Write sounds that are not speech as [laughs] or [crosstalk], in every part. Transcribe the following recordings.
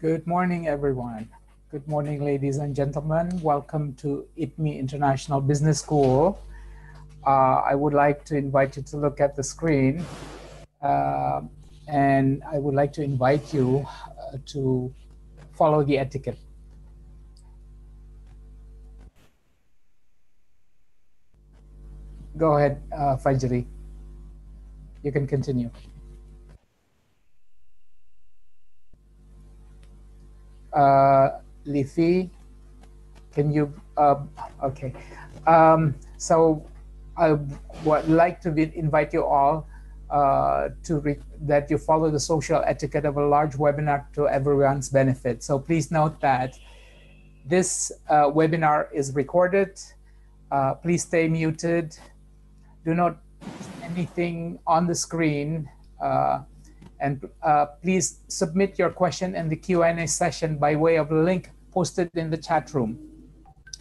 Good morning, everyone. Good morning, ladies and gentlemen. Welcome to IPMI International Business School. Uh, I would like to invite you to look at the screen. Uh, and I would like to invite you uh, to follow the etiquette. Go ahead, uh, Fajri. You can continue. Uh, Lifi, can you, uh, okay. Um, so I would like to invite you all uh, to that you follow the social etiquette of a large webinar to everyone's benefit. So please note that this uh, webinar is recorded. Uh, please stay muted. Do not anything on the screen. And uh, please submit your question in the Q&A session by way of a link posted in the chat room.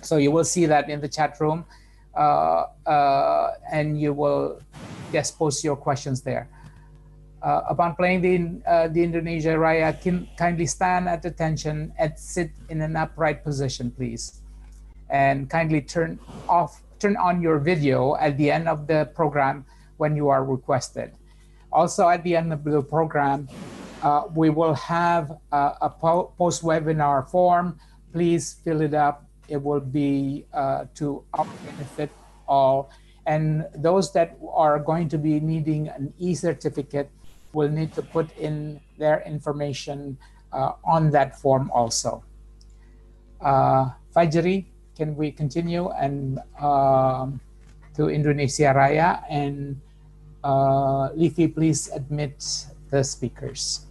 So you will see that in the chat room uh, uh, and you will just post your questions there. Uh, upon playing the, uh, the Indonesia Raya, kindly stand at attention and sit in an upright position, please. And kindly turn off, turn on your video at the end of the program when you are requested. Also, at the end of the program, uh, we will have a post-webinar form. Please fill it up. It will be uh, to our benefit all. And those that are going to be needing an e-certificate will need to put in their information uh, on that form also. Uh, Fajri, can we continue and um, to Indonesia Raya and uh, Livi, please admit the speakers.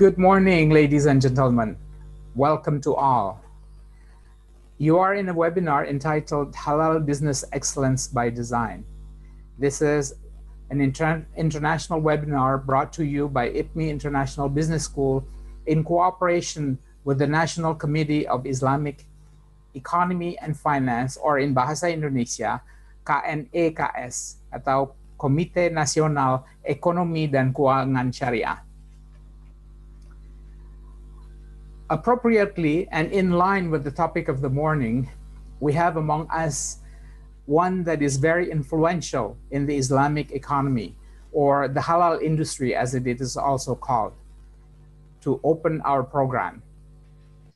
Good morning, ladies and gentlemen. Welcome to all. You are in a webinar entitled Halal Business Excellence by Design. This is an inter international webinar brought to you by IPMI International Business School in cooperation with the National Committee of Islamic Economy and Finance or in Bahasa Indonesia KNEKS atau Komite Nasional Ekonomi dan Keuangan Syariah. Appropriately and in line with the topic of the morning, we have among us one that is very influential in the Islamic economy or the halal industry, as it is also called, to open our program.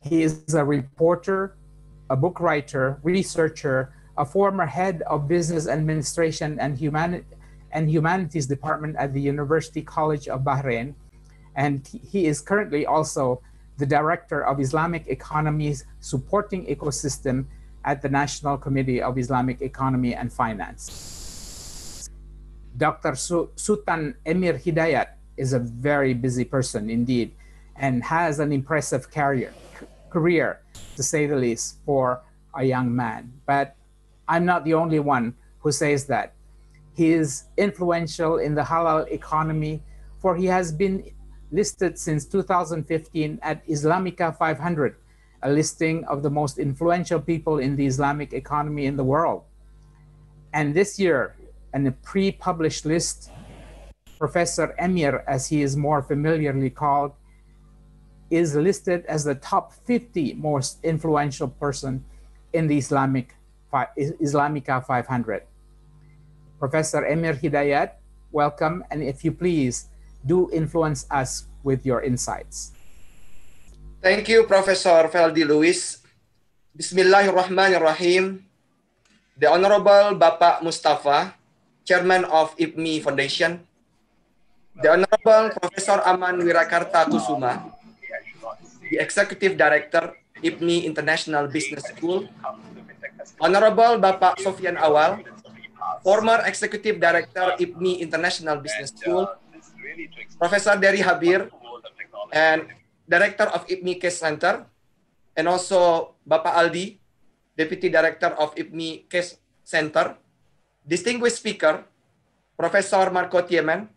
He is a reporter, a book writer, researcher, a former head of business administration and, and humanities department at the University College of Bahrain. And he is currently also the director of Islamic Economies Supporting Ecosystem at the National Committee of Islamic Economy and Finance. Dr. Sultan Emir Hidayat is a very busy person indeed and has an impressive career, career to say the least, for a young man. But I'm not the only one who says that. He is influential in the halal economy, for he has been listed since 2015 at Islamica 500, a listing of the most influential people in the Islamic economy in the world. And this year, in a pre published list, Professor Emir, as he is more familiarly called, is listed as the top 50 most influential person in the Islamic Islamica 500. Professor Emir Hidayat, welcome, and if you please, do influence us with your insights. Thank you, Professor Feldi Lewis. Bismillahirrahmanirrahim. The Honorable Bapak Mustafa, Chairman of IPMI Foundation, the Honorable Professor Aman Wirakarta Kusuma, the Executive Director, IPMI International Business School, Honorable Bapak Sofian Awal, former Executive Director, IPMI International Business School, Professor Dery Habir, and Director of IPMI Case Center, and also Bapak Aldi, Deputy Director of IPMI Case Center, distinguished speaker, Professor Marco Tiemann,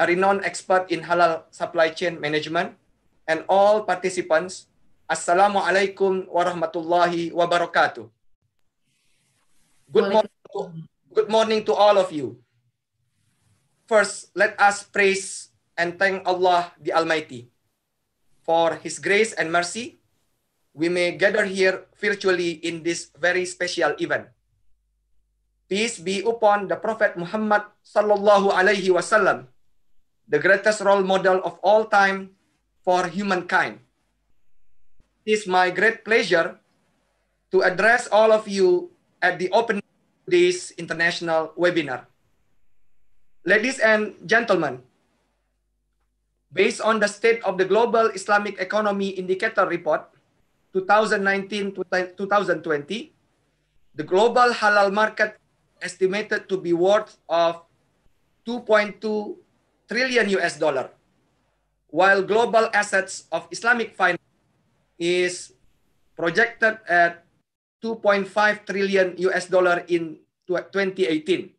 a renowned expert in halal supply chain management, and all participants, Assalamualaikum warahmatullahi wabarakatuh. Good morning, to, good morning to all of you. First, let us praise and thank Allah the Almighty for His grace and mercy. We may gather here virtually in this very special event. Peace be upon the Prophet Muhammad sallallahu alaihi wasallam, the greatest role model of all time for humankind. It is my great pleasure to address all of you at the opening of this international webinar. Ladies and gentlemen, based on the State of the Global Islamic Economy Indicator Report 2019 to 2020, the global halal market estimated to be worth of 2.2 trillion US dollar, while global assets of Islamic finance is projected at 2.5 trillion US dollar in 2018.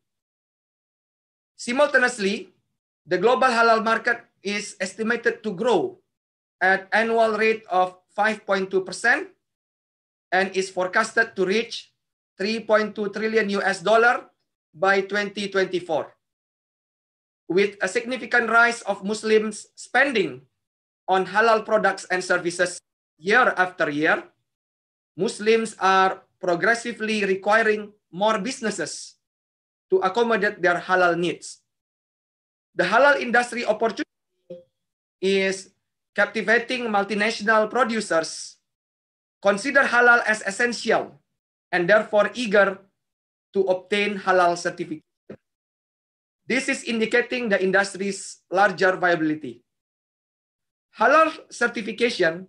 Simultaneously, the global halal market is estimated to grow at annual rate of 5.2% and is forecasted to reach 3.2 trillion US dollar by 2024. With a significant rise of Muslims spending on halal products and services year after year, Muslims are progressively requiring more businesses to accommodate their halal needs. The halal industry opportunity is captivating multinational producers consider halal as essential and therefore eager to obtain halal certification. This is indicating the industry's larger viability. Halal certification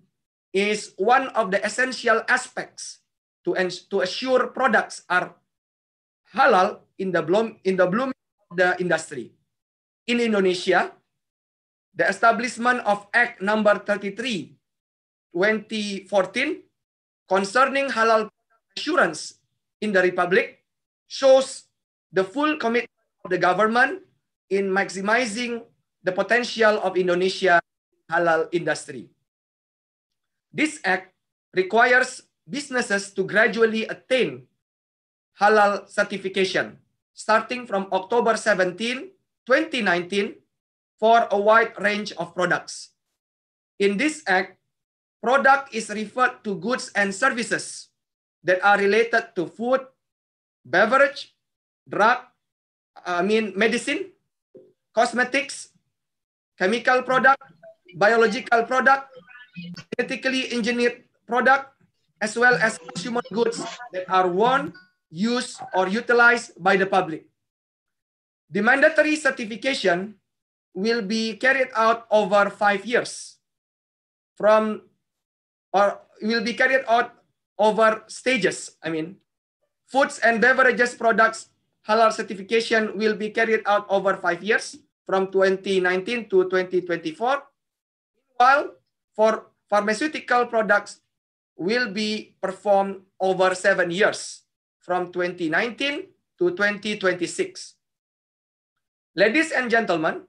is one of the essential aspects to, to assure products are halal in the bloom in the bloom of the industry. In Indonesia, the establishment of Act number 33 2014 concerning halal assurance in the republic shows the full commitment of the government in maximizing the potential of Indonesia halal industry. This act requires businesses to gradually attain halal certification starting from October 17, 2019 for a wide range of products. In this act, product is referred to goods and services that are related to food, beverage, drug, I mean medicine, cosmetics, chemical product, biological product, genetically engineered product, as well as consumer goods that are worn, used, or utilized by the public. The mandatory certification will be carried out over five years from or will be carried out over stages. I mean, foods and beverages products halal certification will be carried out over five years from 2019 to 2024. While for pharmaceutical products will be performed over seven years from 2019 to 2026. Ladies and gentlemen,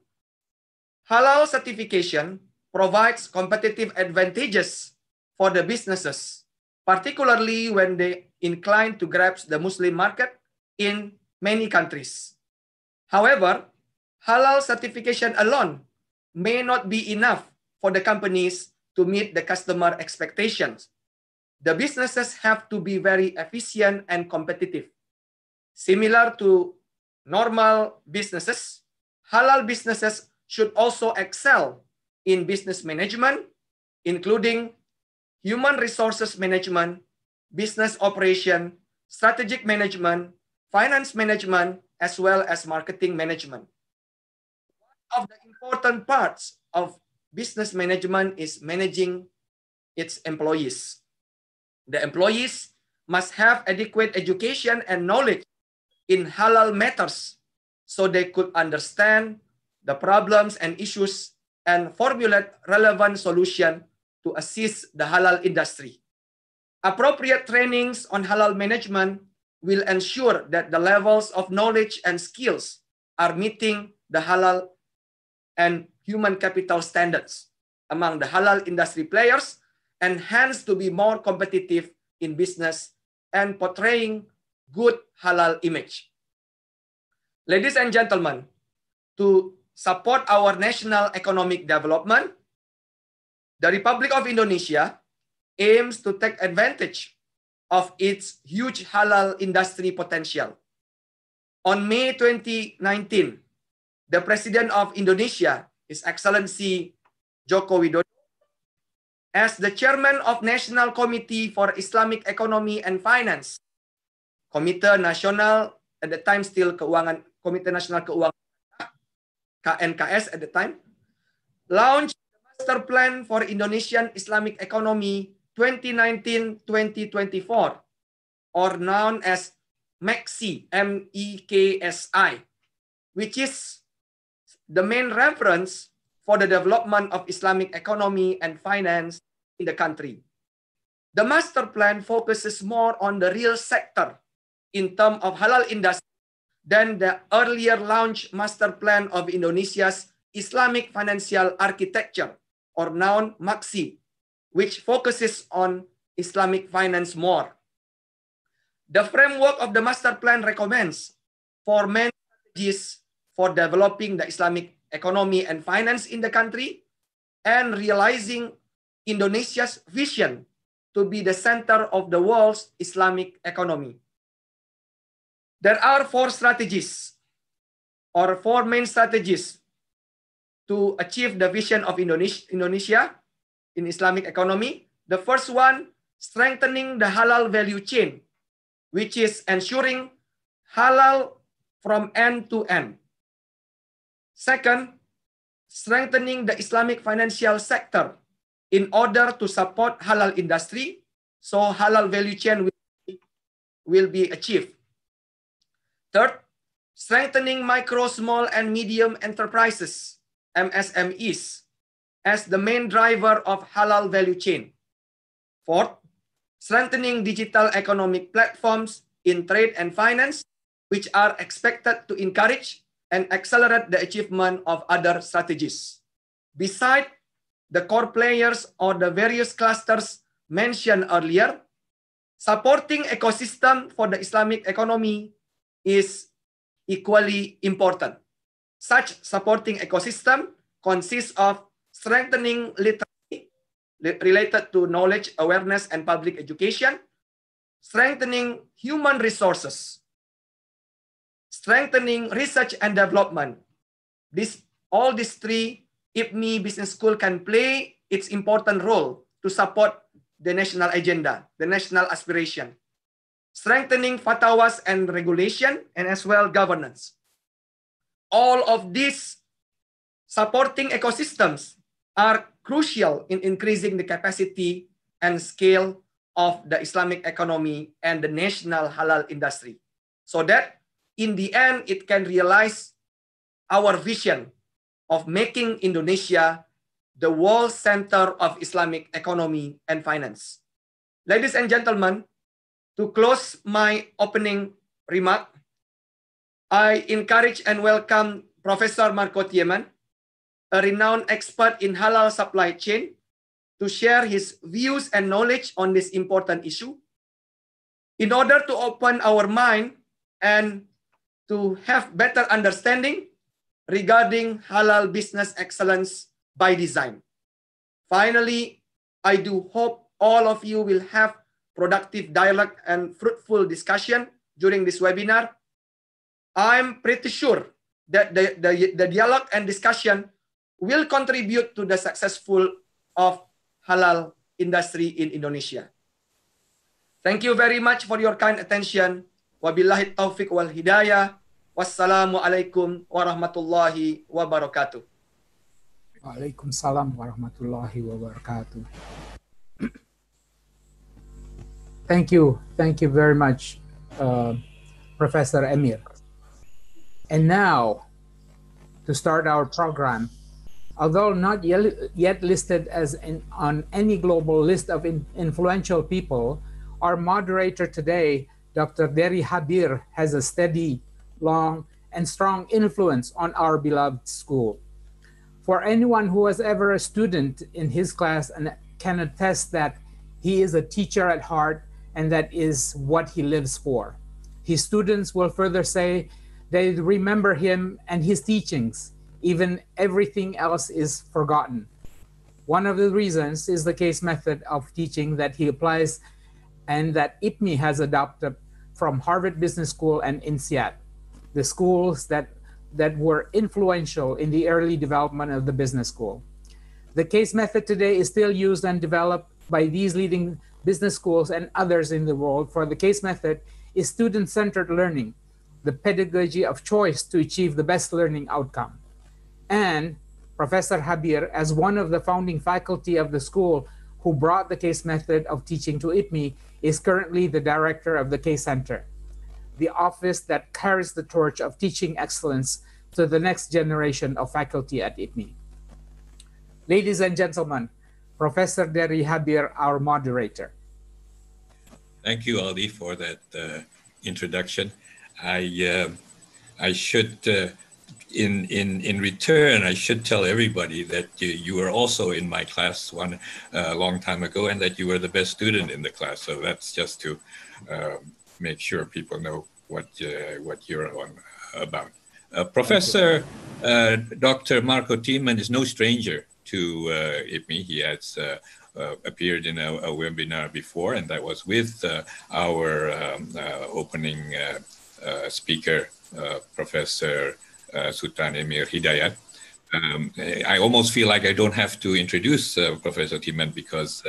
halal certification provides competitive advantages for the businesses, particularly when they incline to grasp the Muslim market in many countries. However, halal certification alone may not be enough for the companies to meet the customer expectations. The businesses have to be very efficient and competitive. Similar to normal businesses, halal businesses should also excel in business management, including human resources management, business operation, strategic management, finance management, as well as marketing management. One of the important parts of business management is managing its employees. The employees must have adequate education and knowledge in halal matters so they could understand the problems and issues and formulate relevant solution to assist the halal industry. Appropriate trainings on halal management will ensure that the levels of knowledge and skills are meeting the halal and human capital standards among the halal industry players and hence to be more competitive in business and portraying good halal image. Ladies and gentlemen, to support our national economic development, the Republic of Indonesia aims to take advantage of its huge halal industry potential. On May 2019, the President of Indonesia, His Excellency Joko Widodo, as the Chairman of National Committee for Islamic Economy and Finance, Komite Nasional at the time still Keuangan Komite Nasional Keuangan KNKS at the time, launched the Master Plan for Indonesian Islamic Economy 2019-2024, or known as MEKSI, M-E-K-S-I, which is the main reference for the development of Islamic economy and finance in the country. The master plan focuses more on the real sector in terms of halal industry than the earlier launched master plan of Indonesia's Islamic financial architecture, or known MAKSI, which focuses on Islamic finance more. The framework of the master plan recommends four main strategies for developing the Islamic economy and finance in the country and realizing Indonesia's vision to be the center of the world's Islamic economy. There are four strategies or four main strategies to achieve the vision of Indonesia in Islamic economy. The first one, strengthening the halal value chain, which is ensuring halal from end to end. Second, strengthening the Islamic financial sector in order to support halal industry, so halal value chain will be, achieved. Third, strengthening micro, small, and medium enterprises, MSMEs, as the main driver of halal value chain. Fourth, strengthening digital economic platforms in trade and finance, which are expected to encourage and accelerate the achievement of other strategies. Beside the core players or the various clusters mentioned earlier, supporting ecosystem for the Islamic economy is equally important. Such supporting ecosystem consists of strengthening literacy related to knowledge, awareness, and public education, strengthening human resources strengthening research and development. This, all these three IPMI Business School can play its important role to support the national agenda, the national aspiration, strengthening fatwas and regulation, and as well governance. All of these supporting ecosystems are crucial in increasing the capacity and scale of the Islamic economy and the national halal industry so that in the end it can realize our vision of making Indonesia the world center of Islamic economy and finance. Ladies and gentlemen, to close my opening remark, I encourage and welcome Professor Marco Tieman, a renowned expert in halal supply chain, to share his views and knowledge on this important issue. In order to open our mind and to have better understanding regarding halal business excellence by design. Finally, I do hope all of you will have productive dialogue and fruitful discussion during this webinar. I'm pretty sure that the, the, the dialogue and discussion will contribute to the successful of halal industry in Indonesia. Thank you very much for your kind attention. Wabillahi taufiq wal hidayah. Wassalamualaikum warahmatullahi wabarakatuh. Waalaikumsalam warahmatullahi wabarakatuh. [clears throat] Thank you. Thank you very much, uh, Professor Emir. And now, to start our program, although not yet listed as in, on any global list of in, influential people, our moderator today, Dr. Derry Habir, has a steady, long, and strong influence on our beloved school. For anyone who was ever a student in his class and can attest that he is a teacher at heart and that is what he lives for. His students will further say they remember him and his teachings, even everything else is forgotten. One of the reasons is the case method of teaching that he applies and that IPMI has adopted from Harvard Business School and INSEAD, the schools that that were influential in the early development of the business school. The case method today is still used and developed by these leading business schools and others in the world for the case method is student-centered learning, the pedagogy of choice to achieve the best learning outcome. And Professor Habir, as one of the founding faculty of the school who brought the case method of teaching to IPMI, is currently the director of the Case Center the office that carries the torch of teaching excellence to the next generation of faculty at IPMI. Ladies and gentlemen, Professor Derry Habir, our moderator. Thank you, Aldi, for that uh, introduction. I uh, I should uh, in in in return I should tell everybody that you, you were also in my class one uh, long time ago, and that you were the best student in the class. So that's just to um, make sure people know what uh, what you're on about. Uh, Professor uh, Dr. Marco Tieman is no stranger to uh, IPMI. He has uh, uh, appeared in a, a, webinar before, and that was with our um, opening speaker, Professor Sultan Emir Hidayat. Um, I almost feel like I don't have to introduce Professor Tieman because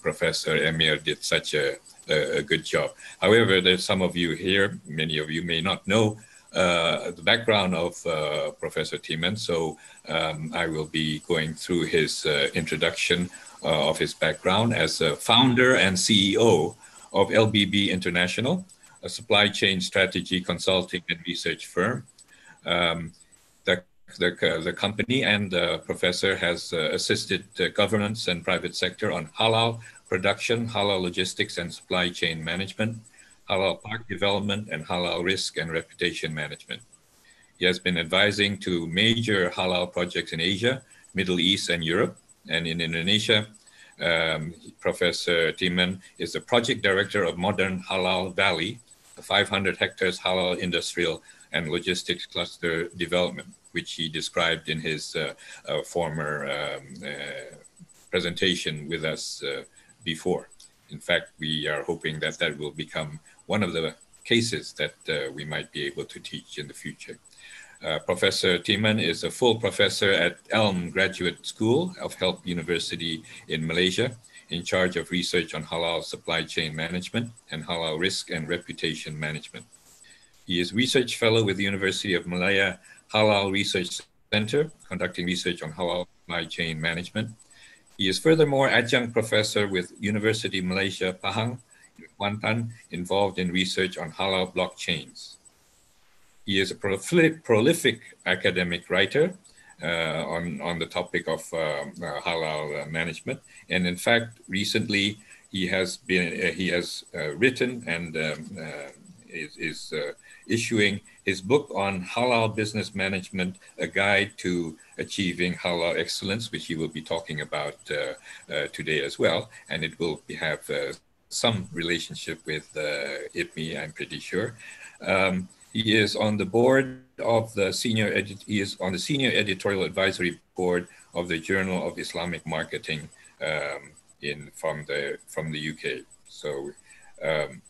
Professor Emir did such a a, good job. However, there's some of you here, many of you may not know uh, the background of uh, Professor Tieman, so um, I will be going through his uh, introduction uh, of his background as a founder and CEO of LBB International, a supply chain strategy consulting and research firm. Um, the, the, the, company and the professor has uh, assisted governments and private sector on halal production, halal logistics and supply chain management, halal park development, and halal risk and reputation management. He has been advising to major halal projects in Asia, Middle East, and Europe. And in Indonesia, um, Professor Tieman is the project director of Modern Halal Valley, 500 hectares halal industrial and logistics cluster development, which he described in his uh, uh, former um, uh, presentation with us uh, before. In fact, we are hoping that that will become one of the cases that uh, we might be able to teach in the future. Uh, professor Tieman is a full professor at Elm Graduate School of HELP University in Malaysia, in charge of research on halal supply chain management and halal risk and reputation management. He is research fellow with the University of Malaya Halal Research Center, conducting research on halal supply chain management. He is furthermore adjunct professor with University Malaysia Pahang, Kuantan, involved in research on halal blockchains. He is a prolific, academic writer on, on the topic of uh, uh, halal management. And in fact, recently he has been he has written and um, is, is issuing his book on halal business management, a guide to achieving halal excellence, which he will be talking about uh, uh, today as well. And it will have uh, some relationship with IPMI, I'm pretty sure. Um, he is on the board of the senior, he is on the senior editorial advisory board of the Journal of Islamic Marketing um, in, from, the, from the UK. So um,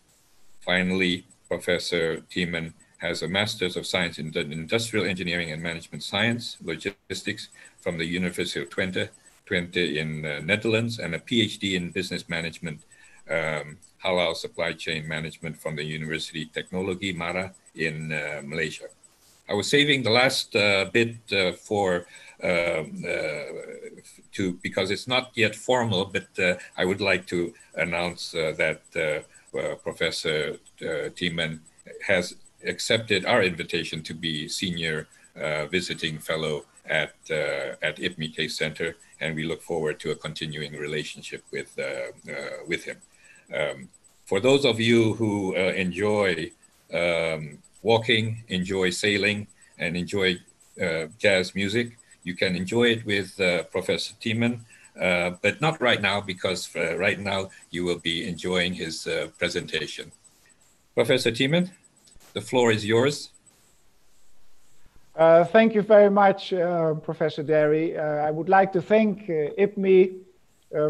finally, Professor Tieman has a Master's of Science in Industrial Engineering and Management Science, Logistics from the University of Twente, Twente in uh, Netherlands, and a PhD in Business Management, um, Halal Supply Chain Management from the University Technology Mara in uh, Malaysia. I was saving the last uh, bit uh, for uh, to because it's not yet formal, but I would like to announce that Professor uh, has accepted our invitation to be senior visiting fellow at at Case Center, and we look forward to a continuing relationship with with him. Um, for those of you who enjoy um, walking, enjoy sailing, and enjoy uh, jazz music. You can enjoy it with uh, Professor Tieman, uh, but not right now because uh, right now you will be enjoying his uh, presentation. Professor Tieman, the floor is yours. Uh, thank you very much, Professor Derry. I would like to thank IPMI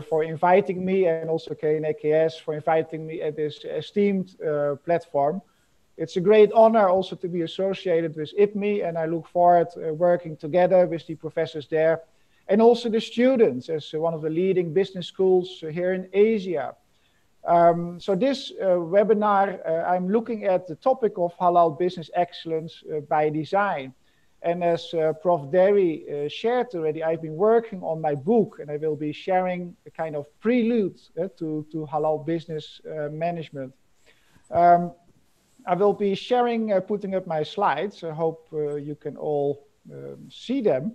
for inviting me and also KNEKS for inviting me at this esteemed platform it's a great honor also to be associated with IPMI, and I look forward uh, working together with the professors there and also the students as one of the leading business schools here in Asia. Um, so this uh, webinar, uh, I'm looking at the topic of halal business excellence uh, by design. And as uh, Prof. Derry uh, shared already, I've been working on my book and I will be sharing a kind of prelude to, to halal business management. Um, I will be sharing, uh, putting up my slides. I hope uh, you can all um, see them.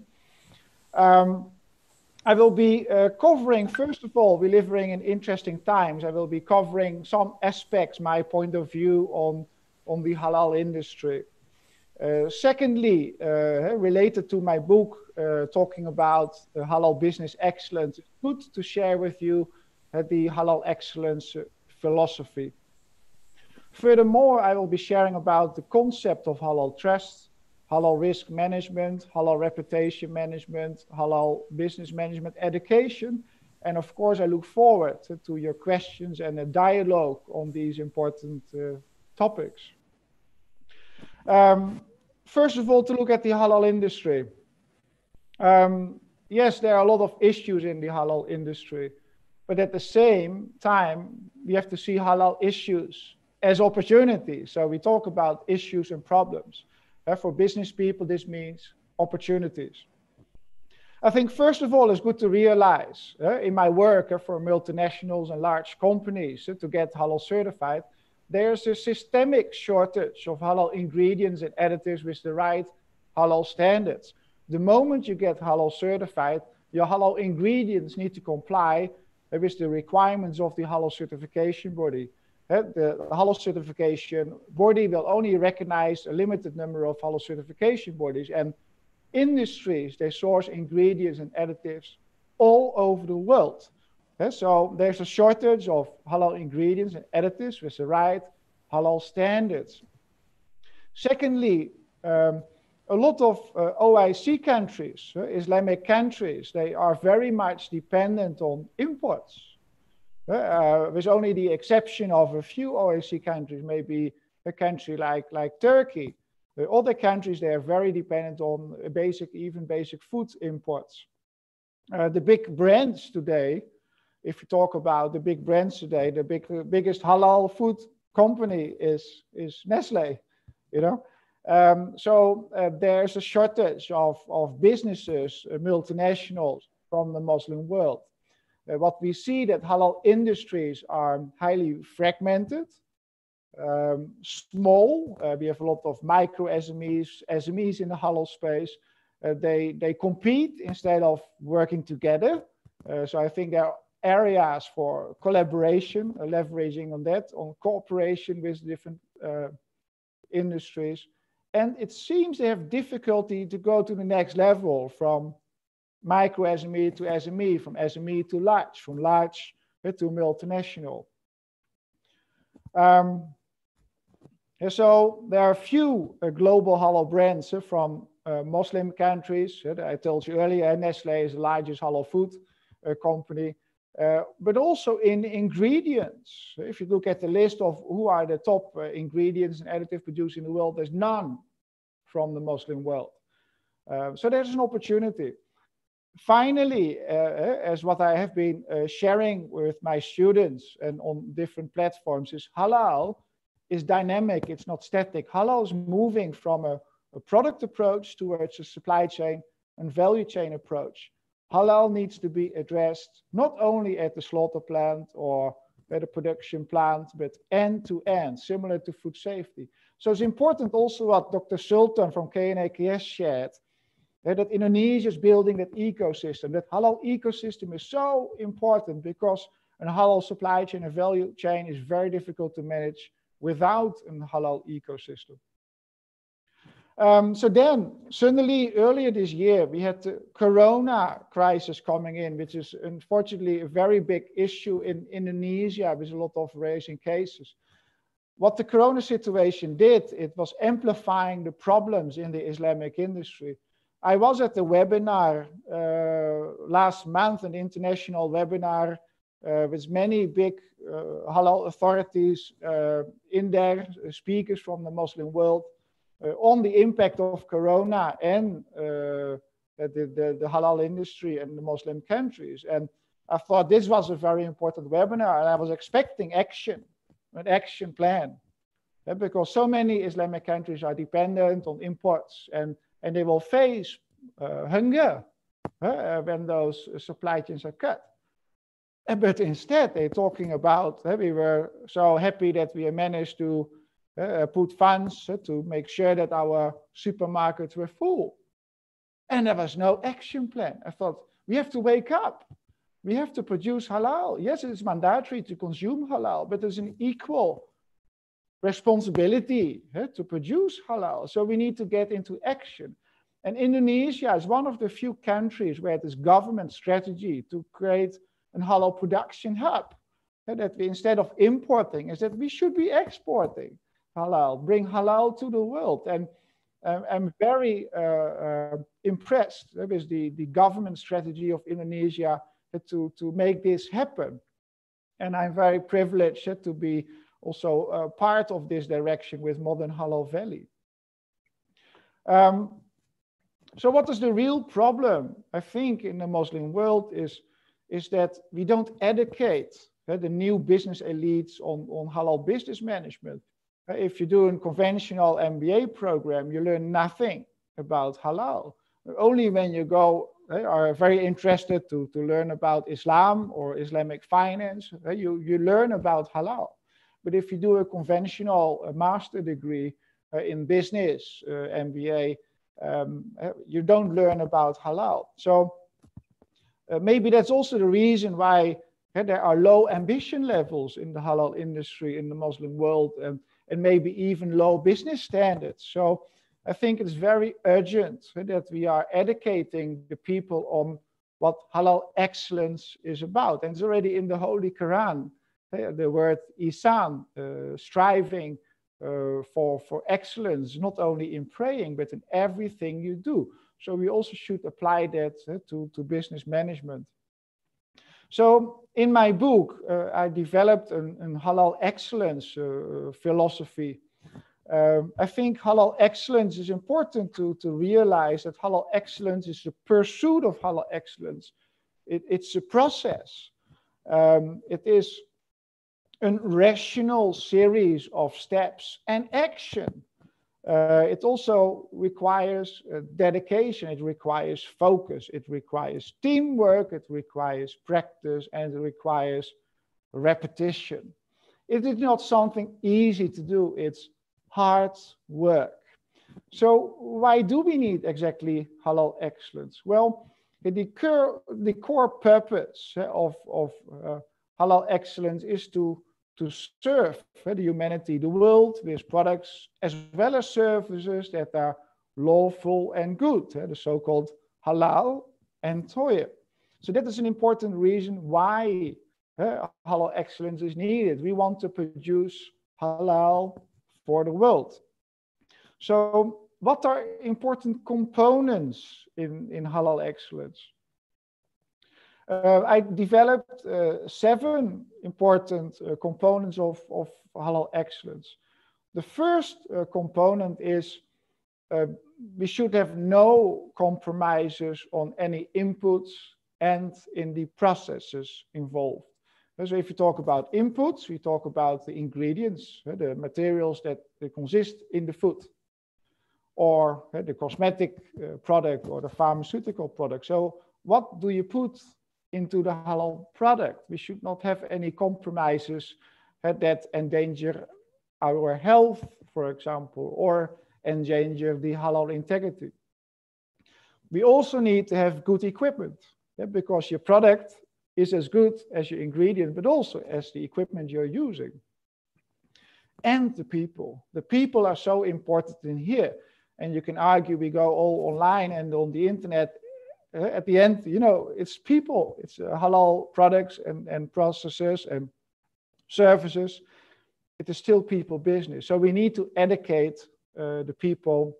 Um, I will be uh, covering, first of all, we're living in interesting times. I will be covering some aspects, my point of view on, on the halal industry. Uh, secondly, uh, related to my book, uh, talking about halal business excellence, it's good to share with you the halal excellence philosophy. Furthermore, I will be sharing about the concept of halal trust, halal risk management, halal reputation management, halal business management education. And of course, I look forward to your questions and a dialogue on these important uh, topics. Um, first of all, to look at the halal industry. Um, yes, there are a lot of issues in the halal industry, but at the same time, we have to see halal issues as opportunities. So we talk about issues and problems. Uh, for business people, this means opportunities. I think, first of all, it's good to realize uh, in my work uh, for multinationals and large companies uh, to get halal certified, there's a systemic shortage of halal ingredients and additives with the right halal standards. The moment you get halal certified, your halal ingredients need to comply with the requirements of the halal certification body the halal certification body will only recognize a limited number of halal certification bodies. And industries, they source ingredients and additives all over the world. so there's a shortage of halal ingredients and additives with the right halal standards. Secondly, um, a lot of uh, OIC countries, uh, Islamic countries, they are very much dependent on imports. Uh, with only the exception of a few OIC countries, maybe a country like, like Turkey. The other countries, they are very dependent on basic, even basic food imports. Uh, the big brands today, if you talk about the big brands today, the big, biggest halal food company is, is Nestle, you know. Um, so uh, there's a shortage of, of businesses, uh, multinationals from the Muslim world. Uh, what we see that halal industries are highly fragmented, um, small. Uh, we have a lot of micro SMEs, SMEs in the halal space. Uh, they, they compete instead of working together. So I think there are areas for collaboration, uh, leveraging on that, on cooperation with different uh, industries. And it seems they have difficulty to go to the next level from micro SME to SME, from SME to large, from large to multinational. Um, so there are a few uh, global halal brands uh, from uh, Muslim countries. Uh, I told you earlier, Nestle is the largest halal food uh, company. Uh, but also in ingredients. If you look at the list of who are the top ingredients and additive producers in the world, there's none from the Muslim world. so there's an opportunity finally, uh, uh, as what I have been uh, sharing with my students and on different platforms, is halal is dynamic, it's not static. Halal is moving from a, a product approach towards a supply chain and value chain approach. Halal needs to be addressed not only at the slaughter plant or at a production plant, but end to end, similar to food safety. So it's important also what Dr. Sultan from KNEKS shared, that Indonesia is building that ecosystem. That halal ecosystem is so important because a halal supply chain a value chain is very difficult to manage without a halal ecosystem. Um, so then, suddenly, earlier this year, we had the corona crisis coming in, which is unfortunately a very big issue in Indonesia with a lot of raising cases. What the corona situation did, it was amplifying the problems in the Islamic industry. I was at the webinar uh, last month, an international webinar uh, with many big uh, halal authorities uh, in there, speakers from the Muslim world, uh, on the impact of Corona and uh, the, the, the, halal industry in the Muslim countries. And I thought this was a very important webinar, and I was expecting action, an action plan, because so many Islamic countries are dependent on imports and and they will face uh, hunger uh, when those supply chains are cut. But instead, they're talking about uh, we were so happy that we managed to uh, put funds uh, to make sure that our supermarkets were full. And there was no action plan. I thought, we have to wake up. We have to produce halal. Yes, it's mandatory to consume halal, but there's an equal responsibility eh, to produce halal. So we need to get into action. And Indonesia is one of the few countries where this government strategy to create a halal production hub. Eh, that we, instead of importing, is that we should be exporting halal, bring halal to the world. And um, I'm very uh, uh, impressed with the, the government strategy of Indonesia to, to make this happen. And I'm very privileged to be also uh, part of this direction with Modern Halal Valley. Um, so what is the real problem, I think, in the Muslim world is, is that we don't educate uh, the new business elites on, on halal business management. Uh, if you do a conventional MBA program, you learn nothing about halal. Only when you go uh, are very interested to, to learn about Islam or Islamic finance, uh, you, you learn about halal. But if you do a conventional uh, master degree uh, in business, uh, MBA, um, you don't learn about halal. So maybe that's also the reason why there are low ambition levels in the halal industry in the Muslim world and, and maybe even low business standards. So I think it's very urgent that we are educating the people on what halal excellence is about. And it's already in the Holy Quran the word ihsan, uh, striving uh, for, for excellence, not only in praying, but in everything you do. So we also should apply that uh, to, to business management. So in my book, uh, I developed an, an halal excellence uh, philosophy. Um, I think halal excellence is important to, to realize that halal excellence is the pursuit of halal excellence. It, it's a process. Um, it is a rational series of steps and action. Uh, it also requires uh, dedication, it requires focus, it requires teamwork, it requires practice, and it requires repetition. It is not something easy to do, it's hard work. So, why do we need exactly halal excellence? Well, the core, the core purpose of, of uh, halal excellence is to to serve the humanity, the world, with products as well as services that are lawful and good, the so-called halal and tayyib. So that is an important reason why uh, halal excellence is needed. We want to produce halal for the world. So what are important components in, in halal excellence? Uh, I developed uh, seven important uh, components of, of halal excellence. The first uh, component is uh, we should have no compromises on any inputs and in the processes involved. So if you talk about inputs, we talk about the ingredients, the materials that consist in the food, or the cosmetic product or the pharmaceutical product. So what do you put into the halal product. We should not have any compromises eh, that endanger our health, for example, or endanger the halal integrity. We also need to have good equipment yeah, because your product is as good as your ingredient, but also as the equipment you're using. And the people. The people are so important in here. And you can argue we go all online and on the internet at the end, you know, it's people, it's uh, halal products and, and processes and services. It is still people business. So we need to educate uh, the people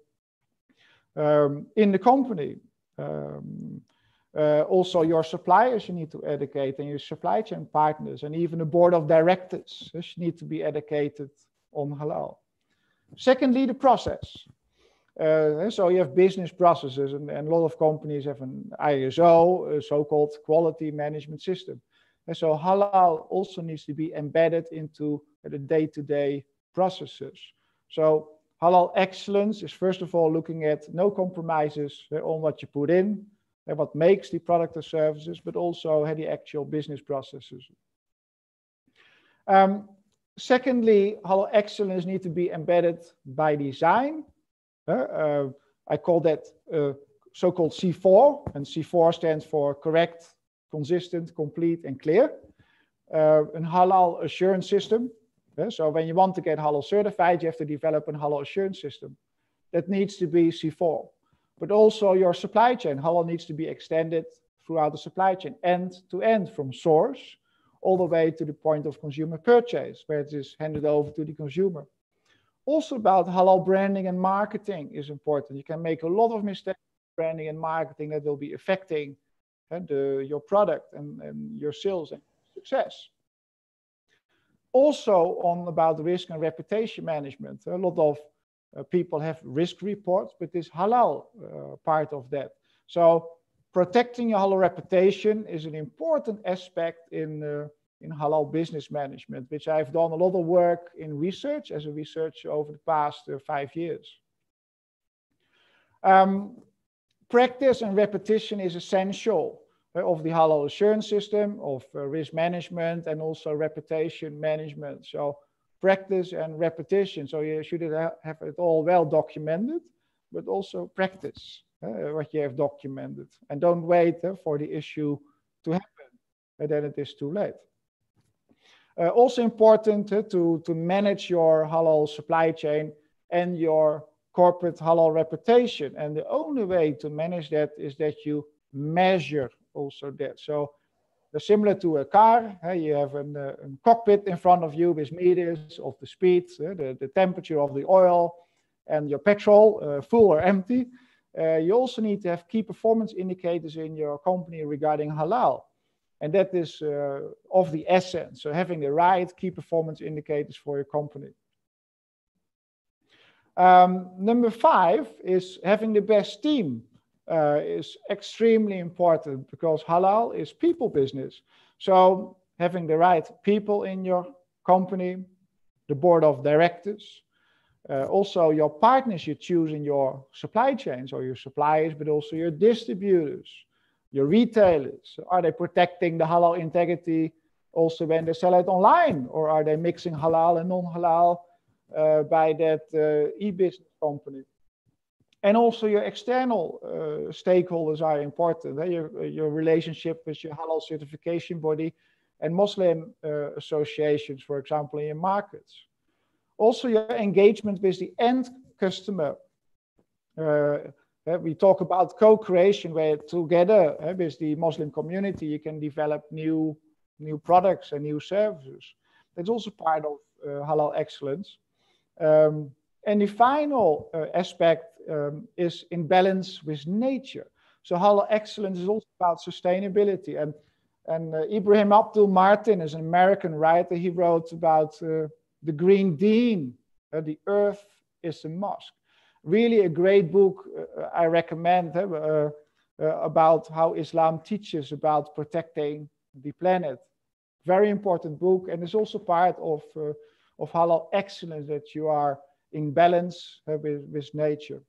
um, in the company. Um, uh, also, your suppliers you need to educate, and your supply chain partners, and even the board of directors you need to be educated on halal. Secondly, the process. Uh, so you have business processes, and, and, a lot of companies have an ISO, a so-called quality management system. And so halal also needs to be embedded into the day-to-day processes. So halal excellence is first of all looking at no compromises on what you put in, and what makes the product or services, but also the actual business processes. Um, secondly, halal excellence needs to be embedded by design I call that uh, so-called C4, and C4 stands for correct, consistent, complete, and clear. Uh, a halal assurance system. so when you want to get halal certified, you have to develop a halal assurance system. That needs to be C4. But also your supply chain. Halal needs to be extended throughout the supply chain, end to end, from source all the way to the point of consumer purchase, where it is handed over to the consumer also about halal branding and marketing is important. You can make a lot of mistakes branding and marketing that will be affecting uh, the, your product and, and your sales and success. Also on about the risk and reputation management. A lot of uh, people have risk reports, but this halal uh, part of that. So protecting your halal reputation is an important aspect in uh, in halal business management, which I've done a lot of work in research as a researcher over the past uh, five years. Um, practice and repetition is essential uh, of the halal assurance system, of uh, risk management, and also reputation management. So practice and repetition. So you should have it all well documented, but also practice uh, what you have documented. And don't wait uh, for the issue to happen, and then it is too late. Uh, also important uh, to, to manage your halal supply chain and your corporate halal reputation. And the only way to manage that is that you measure also that. So uh, similar to a car, uh, you have an, uh, a, cockpit in front of you with meters of the speed, uh, the, the temperature of the oil, and your petrol, full or empty. you also need to have key performance indicators in your company regarding halal. And that is uh, of the essence. So having the right key performance indicators for your company. Um, number five is having the best team uh, is extremely important because halal is people business. So having the right people in your company, the board of directors, uh, also your partners you choose in your supply chains or your suppliers, but also your distributors, your retailers. Are they protecting the halal integrity also when they sell it online, or are they mixing halal and non-halal uh, by that uh, e-business company? And also your external uh, stakeholders are important. Eh? Your, your relationship with your halal certification body and Muslim uh, associations, for example, in your markets. Also your engagement with the end customer. Uh, we talk about co-creation where together uh, with the Muslim community you can develop new new products and new services. That's also part of uh, halal excellence. Um, and the final aspect um, is in balance with nature. So halal excellence is also about sustainability. And, and uh, Ibrahim Abdul Matin is an American writer. He wrote about uh, the green deen, uh, the earth is a mosque. Really a great book uh, I recommend about how Islam teaches about protecting the planet very important book and it's also part of, uh, of halal excellence that you are in balance uh, with, with nature.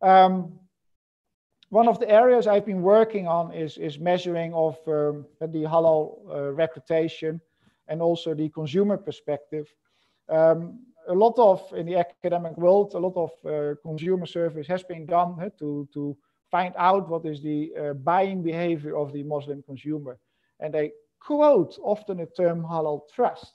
Um, one of the areas I've been working on is, is measuring of um, the halal uh, reputation and also the consumer perspective. Um, a lot of, in the academic world, a lot of uh, consumer surveys has been done to, to find out what is the uh, buying behavior of the Muslim consumer. And they quote often the term halal trust.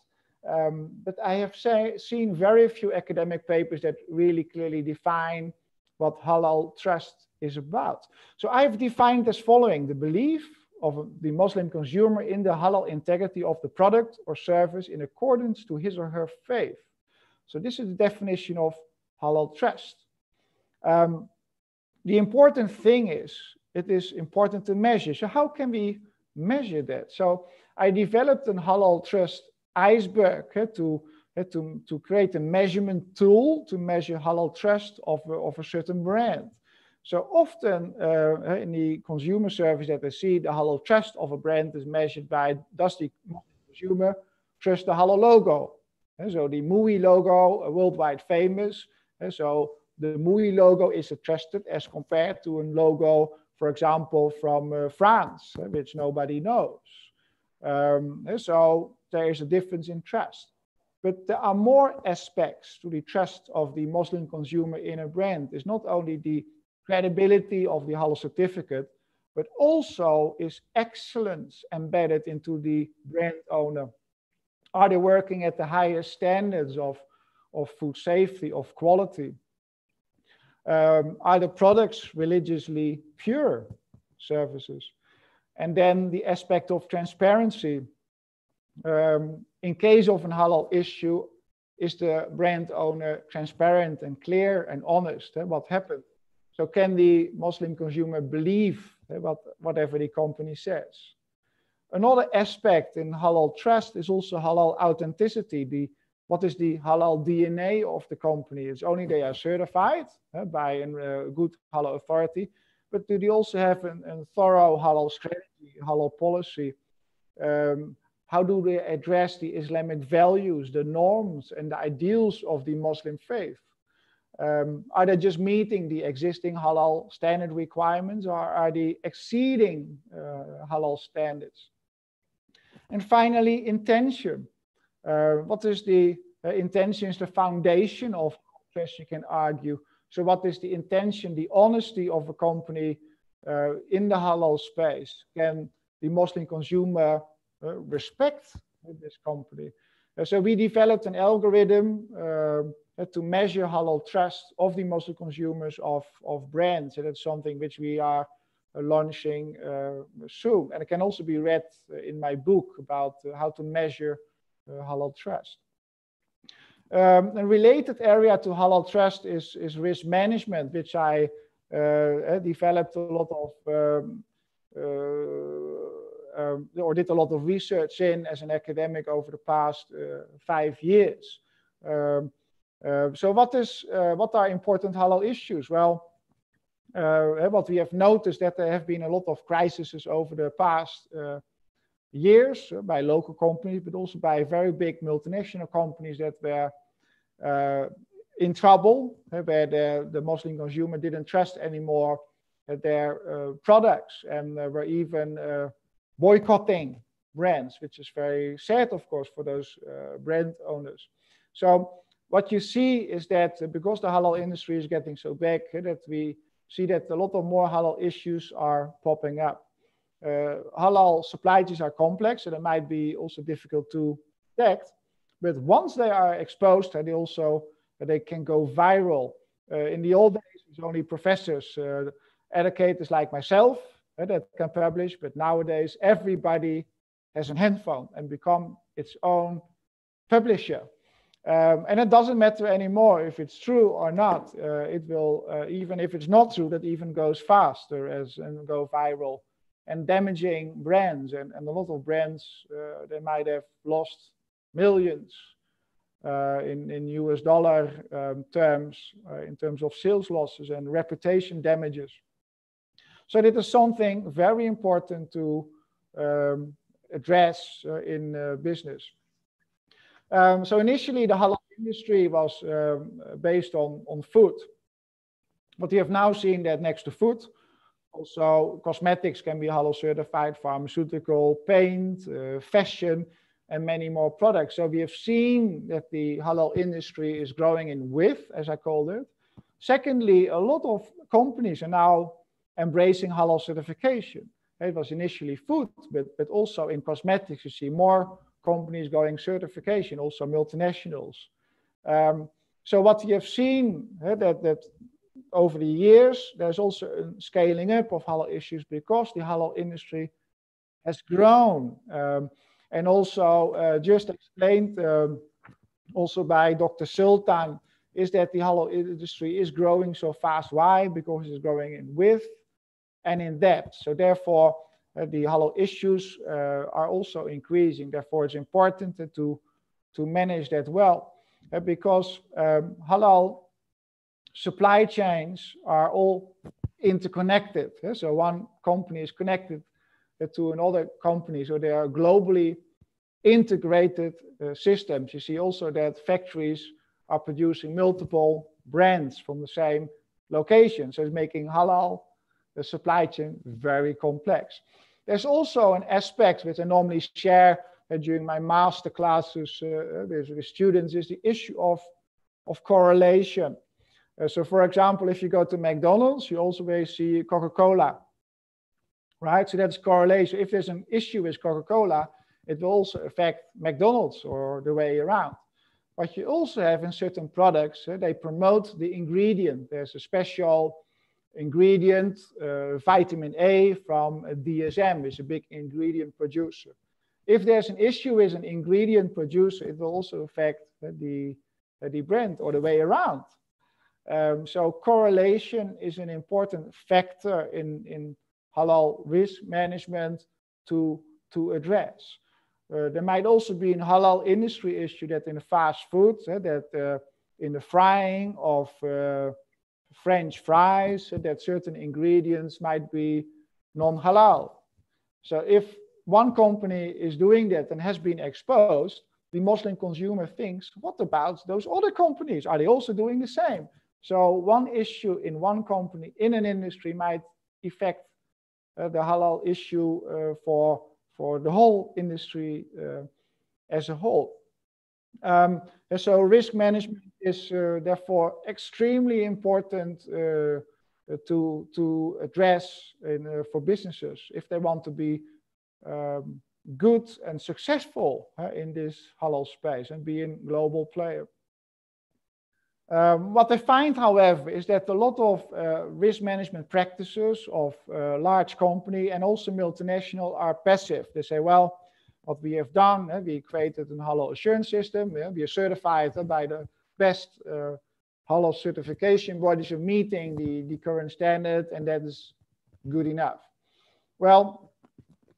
Um, but I have say, seen very few academic papers that really clearly define what halal trust is about. So I've defined as following the belief of the Muslim consumer in the halal integrity of the product or service in accordance to his or her faith. So this is the definition of halal trust. Um, the important thing is, it is important to measure. So how can we measure that? So I developed a halal trust iceberg eh, to, eh, to, to create a measurement tool to measure halal trust of, of a certain brand. So often uh, in the consumer service that I see, the halal trust of a brand is measured by does the consumer trust the halal logo? So the MUI logo, worldwide famous. So the MUI logo is trusted as compared to a logo, for example, from uh, France, which nobody knows. So there is a difference in trust. But there are more aspects to the trust of the Muslim consumer in a brand. It's not only the credibility of the halal certificate, but also is excellence embedded into the brand owner. Are they working at the highest standards of, of food safety, of quality? Um, are the products religiously pure services? And then the aspect of transparency. Um, in case of an halal issue, is the brand owner transparent and clear and honest eh, what happened? So can the Muslim consumer believe eh, what, whatever the company says? Another aspect in halal trust is also halal authenticity. The, what is the halal DNA of the company? It's only they are certified eh, by a uh, good halal authority, but do they also have a thorough halal strategy? halal policy, um, how do they address the Islamic values, the norms, and the ideals of the Muslim faith? Um, are they just meeting the existing halal standard requirements or are they exceeding uh, halal standards? And finally, intention. Uh, what is the uh, intention is the foundation of trust, you can argue. So what is the intention, the honesty of a company uh, in the halal space? Can the Muslim consumer uh, respect this company? Uh, so we developed an algorithm to measure halal trust of the Muslim consumers of, of brands. And that's something which we are launching soon. And it can also be read in my book about how to measure halal trust. Um, a related area to halal trust is, is risk management, which I uh, developed a lot of um, uh, um, or did a lot of research in as an academic over the past uh, five years. Um, Uh, so what is uh, what are important halal issues? Well, uh, what we have noticed that there have been a lot of crises over the past uh, years uh, by local companies, but also by very big multinational companies that were uh, in trouble, where the, the Muslim consumer didn't trust anymore their products and were even boycotting brands, which is very sad, of course, for those brand owners. So what you see is that because the halal industry is getting so big, that we see that a lot of more halal issues are popping up. Uh, halal supply chains are complex, and it might be also difficult to detect. But once they are exposed, they also they can go viral. Uh, in the old days, it was only professors, uh, educators like myself uh, that can publish. But nowadays, everybody has a handphone and become its own publisher. Um, and it doesn't matter anymore if it's true or not. Uh, it will, uh, even if it's not true, that even goes faster as and go viral and damaging brands. And, and a lot of brands, uh, they might have lost millions uh, in, in US dollar um, terms, uh, in terms of sales losses and reputation damages. So that is something very important to um, address uh, in business. Um, so initially, the halal industry was um, based on, on food. But we have now seen that next to food, also cosmetics can be halal certified, pharmaceutical, paint, uh, fashion, and many more products. So we have seen that the halal industry is growing in width, as I called it. Secondly, a lot of companies are now embracing halal certification. It was initially food, but, but also in cosmetics, you see more companies going certification, also multinationals. Um, so what you have seen uh, that, that over the years, there's also a scaling up of halal issues because the halal industry has grown. Um, and also uh, just explained um, also by Dr. Sutan, is that the halal industry is growing so fast. Why? Because it's growing in width and in depth. So therefore, the halal issues uh, are also increasing. Therefore, it's important to, to manage that well uh, because um, halal supply chains are all interconnected. So one company is connected to another company. So they are globally integrated uh, systems. You see also that factories are producing multiple brands from the same location. So it's making halal the supply chain very complex. There's also an aspect which I normally share uh, during my master classes uh, with, with, students is the issue of, of correlation. Uh, so for example, if you go to McDonald's, you also may see Coca-Cola, right? So that's correlation. If there's an issue with Coca-Cola, it will also affect McDonald's or the way around. But you also have in certain products, uh, they promote the ingredient. There's a special ingredient, uh, vitamin A from DSM is a big ingredient producer. If there's an issue with an ingredient producer, it will also affect the, the brand or the way around. Um, so correlation is an important factor in, in halal risk management to, to address. Uh, there might also be an halal industry issue that in the fast food, uh, that in the frying of uh, French fries, that certain ingredients might be non-halal. So if one company is doing that and has been exposed, the Muslim consumer thinks, what about those other companies? Are they also doing the same? So one issue in one company in an industry might affect uh, the halal issue uh, for, for the whole industry uh, as a whole. Um, so risk management is uh, therefore extremely important uh, to, to address in, uh, for businesses if they want to be um, good and successful in this halal space and be a global player. Um, what I find, however, is that a lot of uh, risk management practices of uh, large company and also multinational are passive. They say, well, what we have done, we created a halal assurance system. we are certified by the best uh, halal certification bodies are meeting the, the current standard, and that is good enough. Well,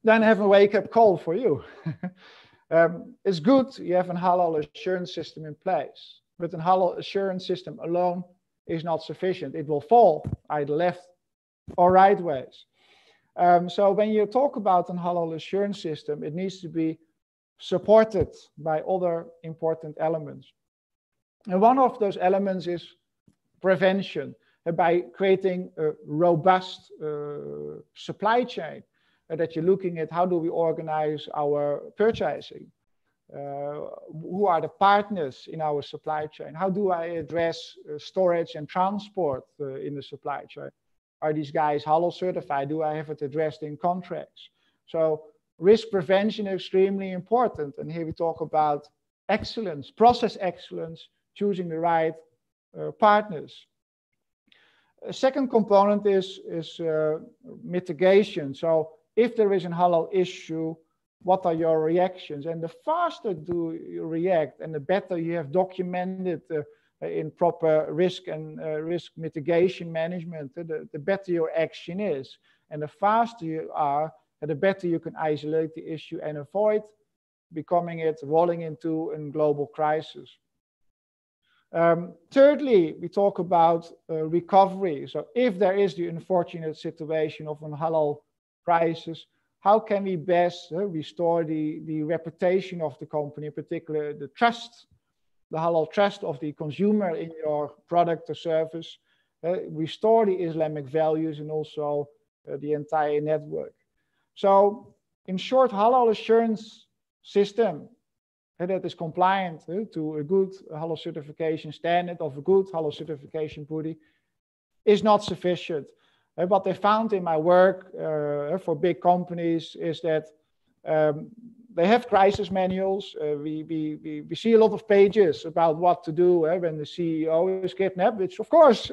then I have a wake-up call for you. [laughs] um, it's good you have a halal assurance system in place, but an halal assurance system alone is not sufficient. It will fall either left or right ways. Um, so when you talk about an halal assurance system, it needs to be supported by other important elements. And one of those elements is prevention uh, by creating a robust uh, supply chain uh, that you're looking at how do we organize our purchasing uh, who are the partners in our supply chain how do i address uh, storage and transport uh, in the supply chain are these guys halal certified do i have it addressed in contracts so risk prevention is extremely important and here we talk about excellence process excellence choosing the right uh, partners. A second component is, is uh, mitigation. So if there is a halal issue, what are your reactions? And the faster do you react and the better you have documented uh, in proper risk and uh, risk mitigation management, uh, the, the better your action is. And the faster you are, the better you can isolate the issue and avoid becoming it rolling into a global crisis. Um, thirdly, we talk about uh, recovery. So if there is the unfortunate situation of a halal crisis, how can we best uh, restore the, the reputation of the company, in particular the trust, the halal trust of the consumer in your product or service, uh, restore the Islamic values and also uh, the entire network. So in short, halal assurance system that is compliant to a good halal certification standard of a good halal certification body is not sufficient. what they found in my work uh, for big companies is that um, they have crisis manuals. Uh, we, we, we, we, see a lot of pages about what to do uh, when the CEO is kidnapped, which of course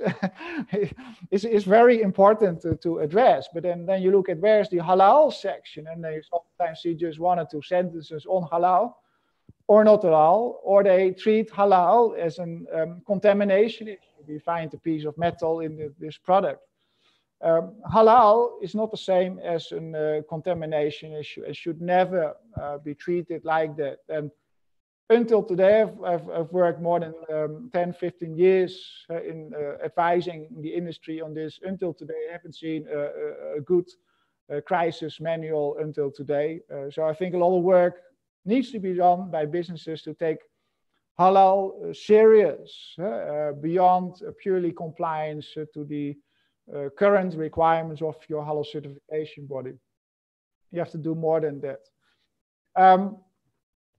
[laughs] is, is very important to, to address. But then, then you look at where's the halal section, and they sometimes see just one or two sentences on halal or not halal, or they treat halal as a um, contamination issue. We find a piece of metal in the, this product. Um, halal is not the same as a uh, contamination issue. It should never uh, be treated like that. And until today, I've, I've, I've worked more than um, 10, 15 years uh, in uh, advising the industry on this. Until today, I haven't seen a, a, good uh, crisis manual until today. Uh, so I think a lot of work needs to be done by businesses to take halal serious beyond purely compliance to the uh, current requirements of your halal certification body. You have to do more than that. Um,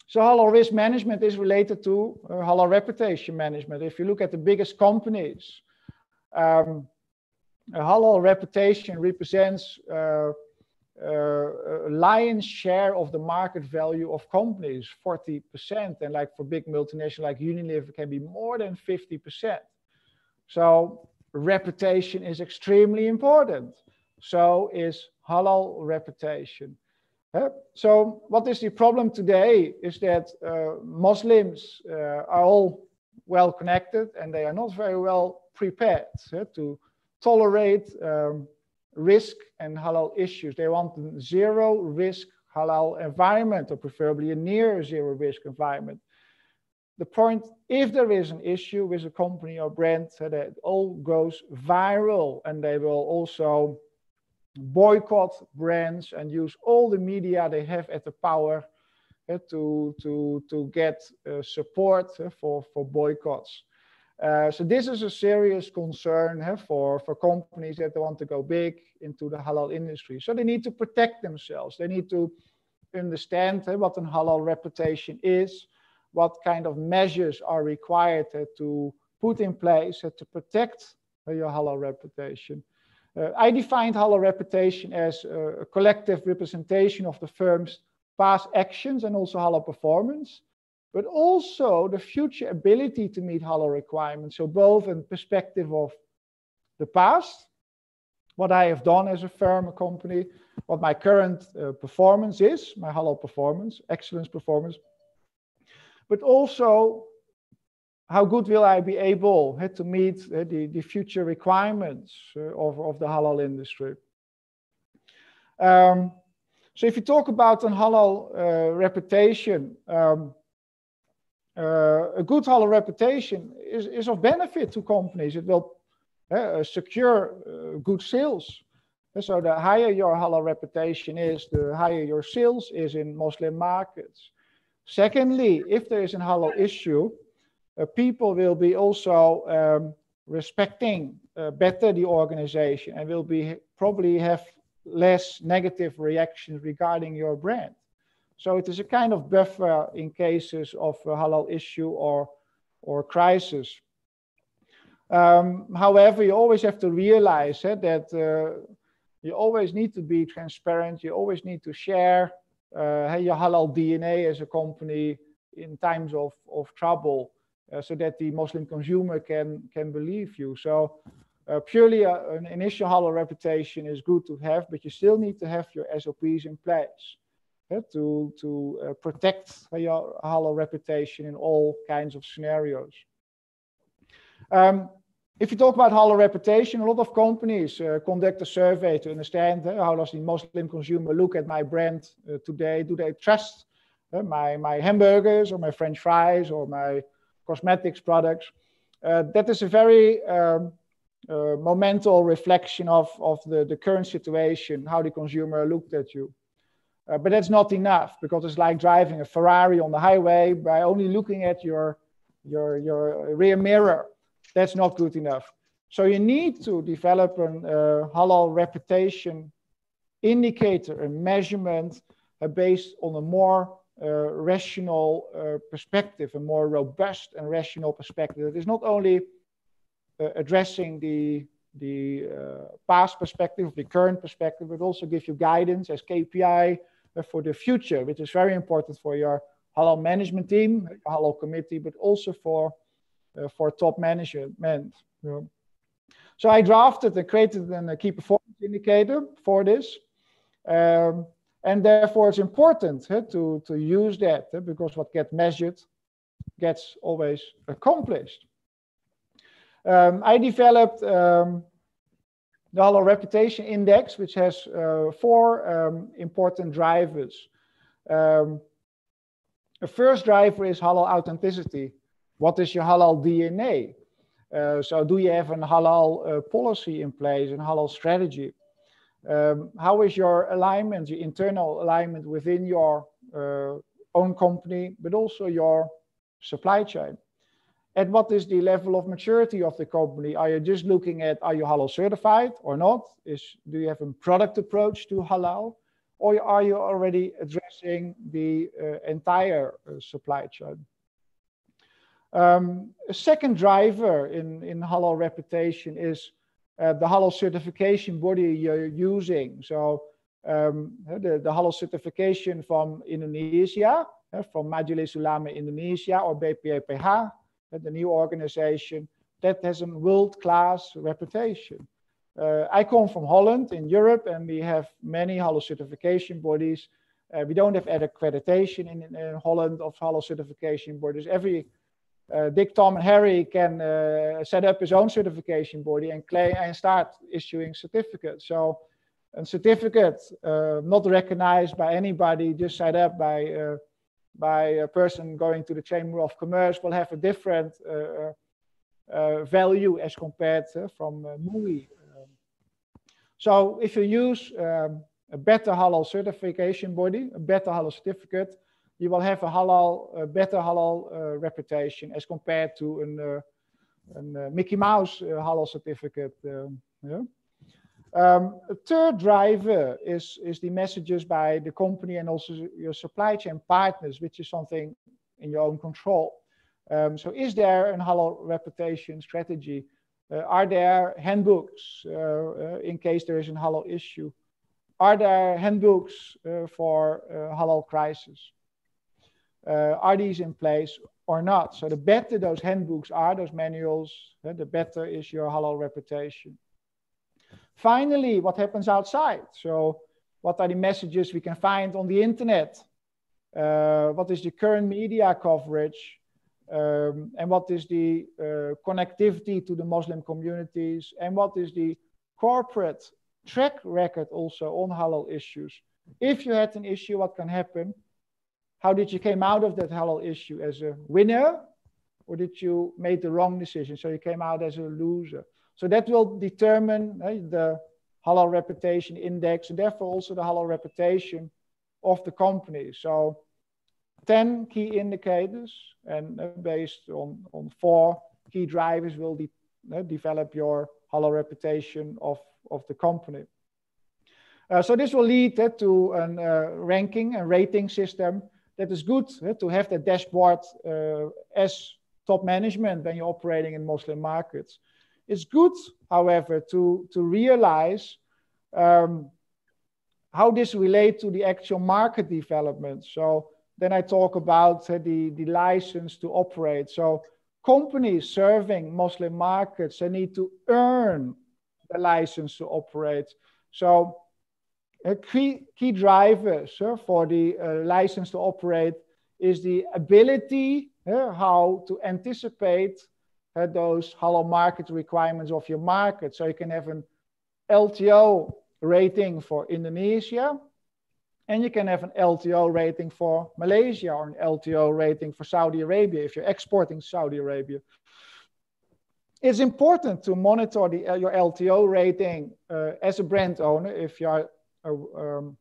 so halal risk management is related to uh, halal reputation management. If you look at the biggest companies, um, a halal reputation represents uh, a lion's share of the market value of companies, 40%. And like for big multinational like Unilever can be more than 50%. So reputation is extremely important. So is halal reputation. Uh, so what is the problem today is that uh, Muslims uh, are all well connected and they are not very well prepared to tolerate um, risk and halal issues. They want a zero risk halal environment, or preferably a near zero risk environment. The point, if there is an issue with a company or brand, that it all goes viral and they will also boycott brands and use all the media they have at the power uh, to, to, to get uh, support uh, for, for boycotts. Uh, so this is a serious concern for, for companies that want to go big into the halal industry. So they need to protect themselves. They need to understand what a halal reputation is, what kind of measures are required uh, to put in place uh, to protect your halal reputation. Uh, I defined halal reputation as a collective representation of the firm's past actions and also halal performance but also the future ability to meet halal requirements. So both in perspective of the past, what I have done as a firm, a company, what my current uh, performance is, my halal performance, excellence performance, but also how good will I be able uh, to meet uh, the, the future requirements uh, of, of the halal industry. Um, so if you talk about a halal uh, reputation, um, uh, a good halal reputation is, is of benefit to companies. It will uh, secure good sales. So the higher your halal reputation is, the higher your sales is in Muslim markets. Secondly, if there is a halal issue, uh, people will be also um, respecting uh, better the organization and will be probably have less negative reactions regarding your brand. So it is a kind of buffer in cases of halal issue or, or crisis. Um, however, you always have to realize eh, that uh, you always need to be transparent. You always need to share uh, your halal DNA as a company in times of, of trouble so that the Muslim consumer can, can believe you. So uh, purely a, an initial halal reputation is good to have, but you still need to have your SOPs in place to, to uh, protect your halal reputation in all kinds of scenarios. Um, if you talk about halal reputation, a lot of companies uh, conduct a survey to understand uh, how does the Muslim consumer look at my brand uh, today? Do they trust uh, my, my hamburgers or my French fries or my cosmetics products? Uh, that is a very um, uh, momental reflection of, of the, the current situation, how the consumer looked at you. but that's not enough because it's like driving a Ferrari on the highway by only looking at your, your, your rear mirror that's not good enough. So you need to develop a uh, halal reputation indicator, a measurement uh, based on a more uh, rational uh, perspective, a more robust and rational perspective. It is not only uh, addressing the the uh, past perspective, the current perspective, but also give you guidance as KPI for the future, which is very important for your halal management team, halal committee, but also for for top management. So I drafted and created a key performance indicator for this. Um, and therefore it's important to, to use that because what gets measured gets always accomplished. Um, I developed um, the Halal Reputation Index, which has uh, four um, important drivers. Um, the first driver is halal authenticity. What is your halal DNA? Uh, so do you have a halal uh, policy in place and halal strategy? Um, how is your alignment, your internal alignment within your uh, own company, but also your supply chain? And what is the level of maturity of the company? Are you just looking at are you halal certified or not? Is do you have a product approach to halal, or are you already addressing the entire supply chain? Um, a second driver in, in halal reputation is uh, the halal certification body you're using. So um, the, the halal certification from Indonesia, uh, from Majelis Ulama Indonesia or BPJPH, uh, the new organization, that has a world-class reputation. Uh, I come from Holland in Europe, and we have many halal certification bodies. Uh, we don't have accreditation in, in, Holland of halal certification bodies. Every uh, Dick, Tom, and Harry can uh, set up his own certification body and claim and start issuing certificates. So, a certificate uh, not recognized by anybody, just set up by by a person going to the Chamber of Commerce, will have a different value as compared from uh, MUI. Um, so, if you use um, a better halal certification body, a better halal certificate, you will have a halal, a better halal uh, reputation as compared to an, an uh, Mickey Mouse halal certificate. Um, yeah. Um, a third driver is, is the messages by the company and also your supply chain partners, which is something in your own control. Um, so is there a halal reputation strategy? Uh, are there handbooks uh, uh, in case there is a halal issue? Are there handbooks for halal crisis? Uh, are these in place or not? So the better those handbooks are, those manuals, the better is your halal reputation. Finally, what happens outside? So what are the messages we can find on the internet? Uh, what is the current media coverage? Um, and what is the uh, connectivity to the Muslim communities? And what is the corporate track record also on halal issues? If you had an issue, what can happen? How did you came out of that halal issue as a winner or did you make the wrong decision? So you came out as a loser. So that will determine uh, the halal reputation index and therefore also the halal reputation of the company. So 10 key indicators and uh, based on, on four key drivers will de uh, develop your halal reputation of, of the company. Uh, so this will lead to a uh, ranking and rating system that is good uh, to have that dashboard as top management when you're operating in Muslim markets. It's good, however, to, to realize um, how this relates to the actual market development. So then I talk about uh, the, the license to operate. So companies serving Muslim markets, they need to earn the license to operate. So key, key drivers uh, for the uh, license to operate is the ability how to anticipate those halal market requirements of your market. So you can have an LTO rating for Indonesia, and you can have an LTO rating for Malaysia or an LTO rating for Saudi Arabia if you're exporting Saudi Arabia. It's important to monitor the, uh, your LTO rating uh, as a brand owner if you are um,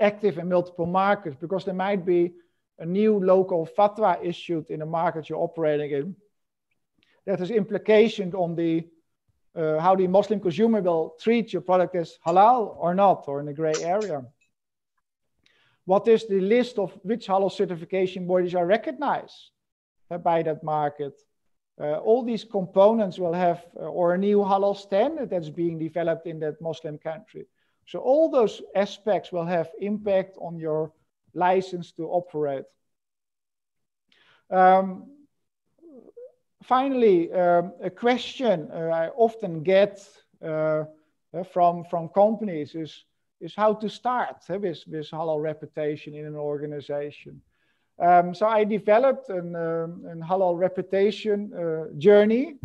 active in multiple markets because there might be a new local fatwa issued in the market you're operating in that has implications on the uh, how the Muslim consumer will treat your product as halal or not, or in a gray area. What is the list of which halal certification bodies are recognized uh, by that market? Uh, all these components will have, uh, or a new halal standard that's being developed in that Muslim country. So all those aspects will have impact on your license to operate. Um, finally, um, a question uh, I often get uh, uh from, from companies is, is how to start uh, with, with halal reputation in an organization. Um, so I developed an, um, an halal reputation uh, journey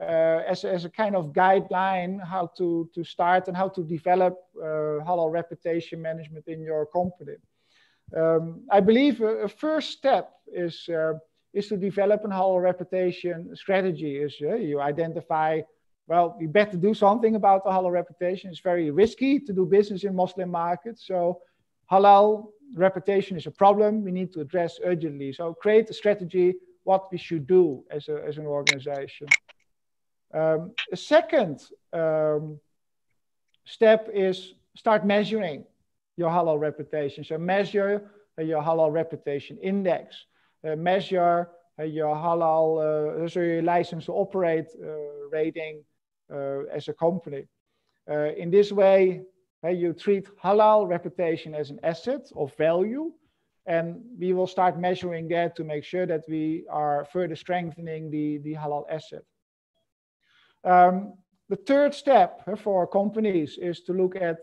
as, as a kind of guideline how to, to start and how to develop uh, halal reputation management in your company. Um, I believe a, a, first step is, uh, is to develop a halal reputation strategy. Is uh, you identify well, we better do something about the halal reputation. It's very risky to do business in Muslim markets. So halal reputation is a problem we need to address urgently. So create a strategy, what we should do as, a, as an organization. Um, a second um, step is start measuring your halal reputation. So measure uh, your halal reputation index. Uh, measure uh, your halal, uh, so your license to operate uh, rating uh, as a company. In this way, you treat halal reputation as an asset of value, and we will start measuring that to make sure that we are further strengthening the, the halal asset. Um, the third step for companies is to look at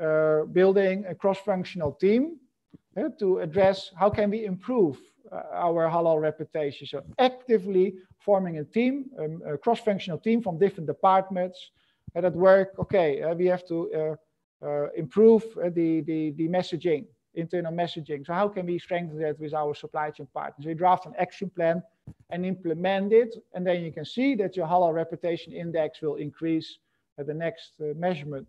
uh, building a cross-functional team uh, to address how can we improve uh, our halal reputation. So actively forming a team, um, a cross-functional team from different departments uh, that work. Okay, uh, we have to uh, improve the, the, the messaging, internal messaging. So how can we strengthen that with our supply chain partners? We draft an action plan and implement it, and then you can see that your halal reputation index will increase at the next uh, measurement.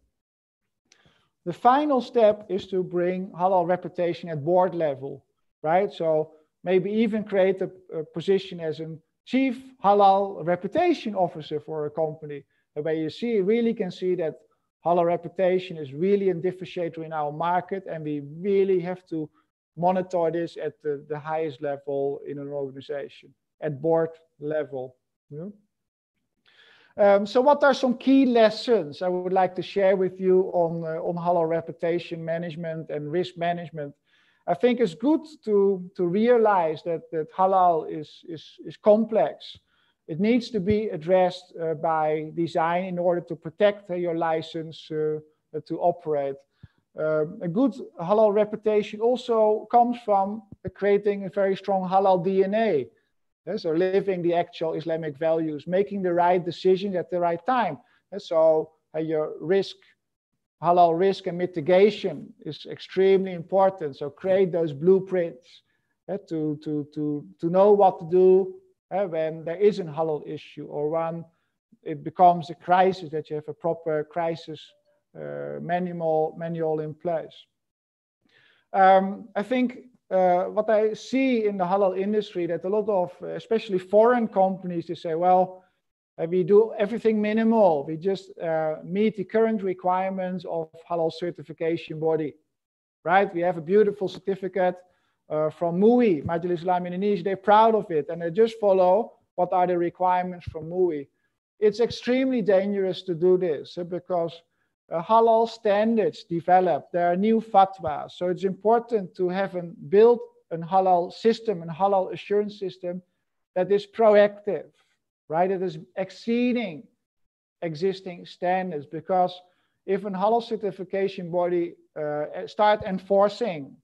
The final step is to bring halal reputation at board level, right? So maybe even create a, a position as a chief halal reputation officer for a company, where you see really can see that halal reputation is really a differentiator in our market, and we really have to monitor this at the, the highest level in an organization, at board level. Yeah? Um, so what are some key lessons I would like to share with you on, uh, on halal reputation management and risk management I think it's good to, to realize that, that halal is, is, is complex. It needs to be addressed uh, by design in order to protect uh, your license uh, to operate. Um, a good halal reputation also comes from creating a very strong halal DNA. Yeah, so living the actual Islamic values, making the right decisions at the right time. Yeah, so uh, your risk halal risk and mitigation is extremely important. So create those blueprints to, to, to, to know what to do when there is a halal issue or when it becomes a crisis, that you have a proper crisis uh, manual, manual in place. Um, I think uh, what I see in the halal industry that a lot of, especially foreign companies, they say, well, uh, we do everything minimal. We just uh, meet the current requirements of halal certification body, right? We have a beautiful certificate uh, from MUI, Majelis Ulama Indonesia. They're proud of it, and they just follow what are the requirements from MUI. It's extremely dangerous to do this because uh, halal standards develop. There are new fatwas. So it's important to have a build a halal system, a halal assurance system that is proactive, right? It is exceeding existing standards because if a halal certification body uh, start enforcing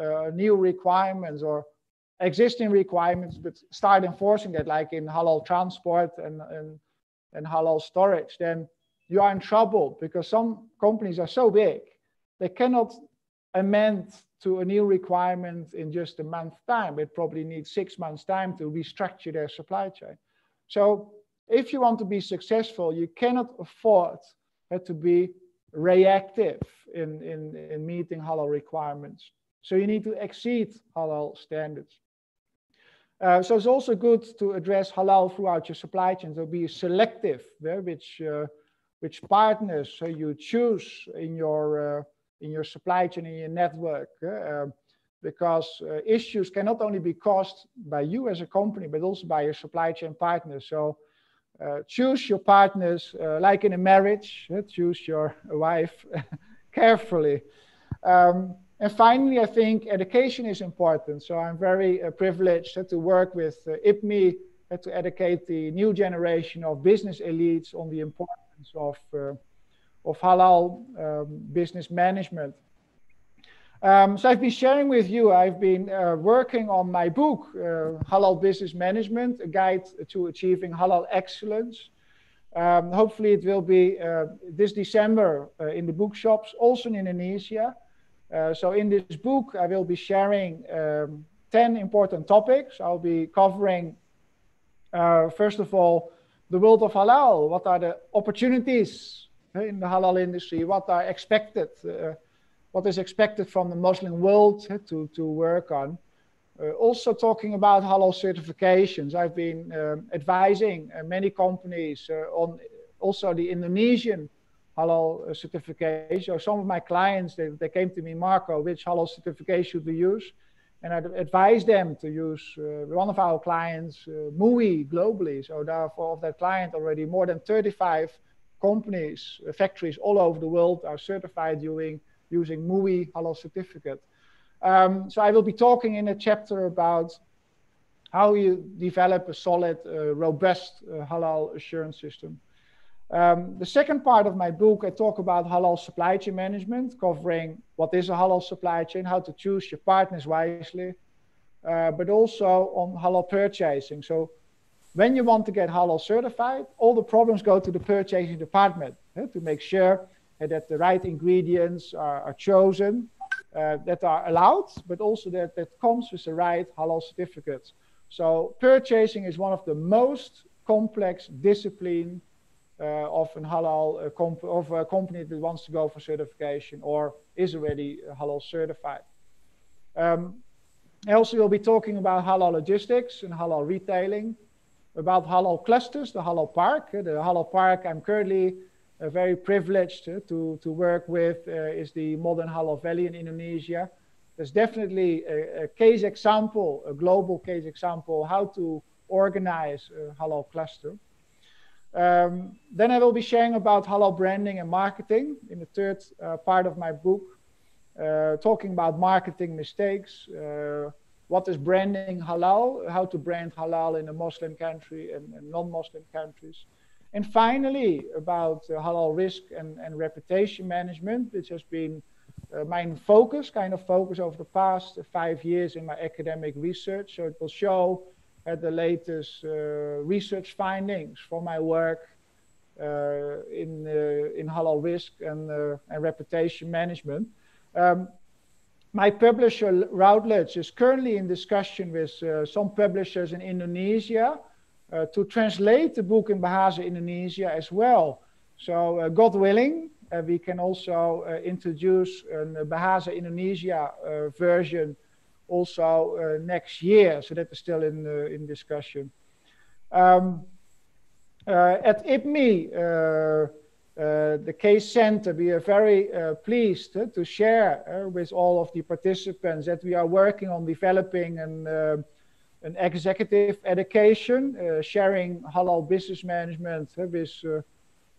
uh, new requirements or existing requirements, but start enforcing that, like in halal transport and, and, and halal storage, then you are in trouble because some companies are so big, they cannot amend to a new requirement in just a month time. It probably needs six months time to restructure their supply chain. So if you want to be successful, you cannot afford to be reactive in, in, in meeting halal requirements. So you need to exceed halal standards. Uh, so it's also good to address halal throughout your supply chain. So be selective, yeah, which uh, which partners uh, you choose in your uh, in your supply chain in your network uh, because uh, issues can not only be caused by you as a company but also by your supply chain partners. So uh, choose your partners uh, like in a marriage choose your [laughs] wife [laughs] carefully. Um, and finally i think education is important. So i'm very privileged to work with IPMI to educate the new generation of business elites on the importance of, uh, of halal um, business management. Um, so I've been sharing with you, I've been uh, working on my book, uh, Halal Business Management, a guide to achieving halal excellence. Um, hopefully it will be uh, this December uh, in the bookshops, also in Indonesia. Uh, so in this book, I will be sharing um, 10 important topics. I'll be covering, first of all, the world of halal. What are the opportunities in the halal industry? What are expected? Uh, what is expected from the Muslim world to, to work on? Uh, also talking about halal certifications. I've been um, advising uh, many companies on also the Indonesian halal certification. So some of my clients, they, they came to me, Marco, which halal certification should we use? And I advise them to use uh, one of our clients, uh, MUI, globally. So therefore, of that client already, more than 35 companies, uh, factories all over the world are certified using, using MUI Halal certificate. Um, so I will be talking in a chapter about how you develop a solid, uh, robust uh, halal assurance system. Um, the second part of my book, I talk about halal supply chain management, covering what is a halal supply chain, how to choose your partners wisely, uh, but also on halal purchasing. So when you want to get halal certified, all the problems go to the purchasing department to make sure that the right ingredients are, are chosen, uh, that are allowed, but also that that comes with the right halal certificates. So purchasing is one of the most complex discipline of a halal uh, of a company that wants to go for certification or is already halal certified. Um, also will be talking about halal logistics and halal retailing, about halal clusters, the halal park. The halal park I'm currently uh, very privileged uh, to, to work with uh, is the Modern Halal Valley in Indonesia. There's definitely a, a, case example, a global case example, how to organize a halal cluster. Um, then I will be sharing about halal branding and marketing in the third uh, part of my book, uh, talking about marketing mistakes, uh, what is branding halal, how to brand halal in a Muslim country and, and non-Muslim countries. And finally, about halal risk and, and reputation management, which has been uh, my focus, kind of focus over the past five years in my academic research. So it will show at the latest uh, research findings from my work in in halal risk and and reputation management. Um, my publisher Routledge is currently in discussion with some publishers in Indonesia to translate the book in Bahasa Indonesia as well. So God willing, uh, we can also uh, introduce a Bahasa Indonesia uh, version also next year. So that is still in, in discussion. Um, at IPMI, uh, the case center, we are very uh, pleased uh, to share with all of the participants that we are working on developing an, an executive education, sharing halal business management with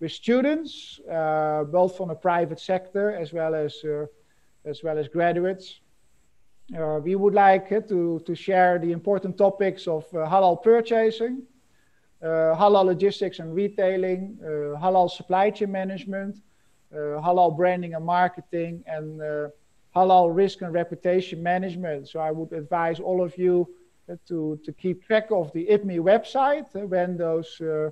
with students, uh, both from the private sector as well as uh, as well as graduates. Uh, we would like uh, to to share the important topics of uh, halal purchasing, uh, halal logistics and retailing, halal supply chain management, halal branding and marketing, and halal risk and reputation management. So I would advise all of you to, to keep track of the IPMI website when those uh, uh,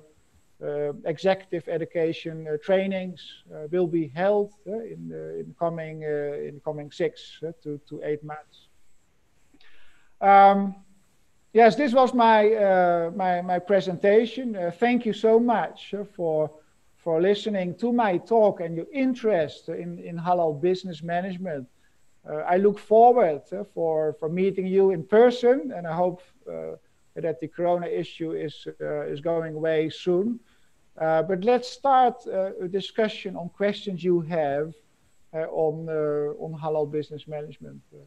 executive education uh, trainings uh, will be held in the in coming in coming six to, to eight months. Um, yes, this was my uh, my my presentation. Uh, thank you so much uh, for for listening to my talk and your interest in in halal business management. I look forward for for meeting you in person, and I hope that the Corona issue is is going away soon. Uh, but let's start uh, a discussion on questions you have uh, on uh, on halal business management. Uh,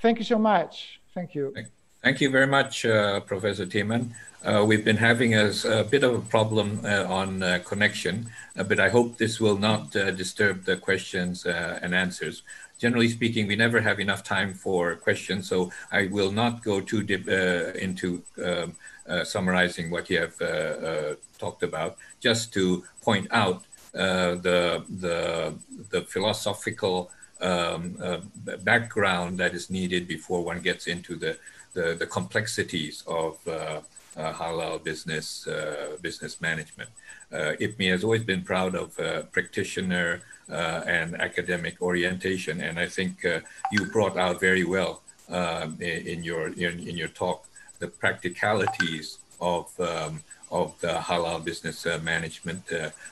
thank you so much. Thank you. Thank you very much, uh, Professor Tieman. we've been having a, a, bit of a problem on connection, but I hope this will not disturb the questions and answers generally speaking, we never have enough time for questions, so I will not go too deep uh, into um, uh, summarizing what you have uh, talked about, just to point out the, the, the philosophical um, background that is needed before one gets into the, the, the complexities of uh, halal business uh, business management. Uh, IPMI has always been proud of practitioner uh, and academic orientation. And I think uh, you brought out very well um, in, in, your in, in, your talk the practicalities of um, of the halal business uh, management,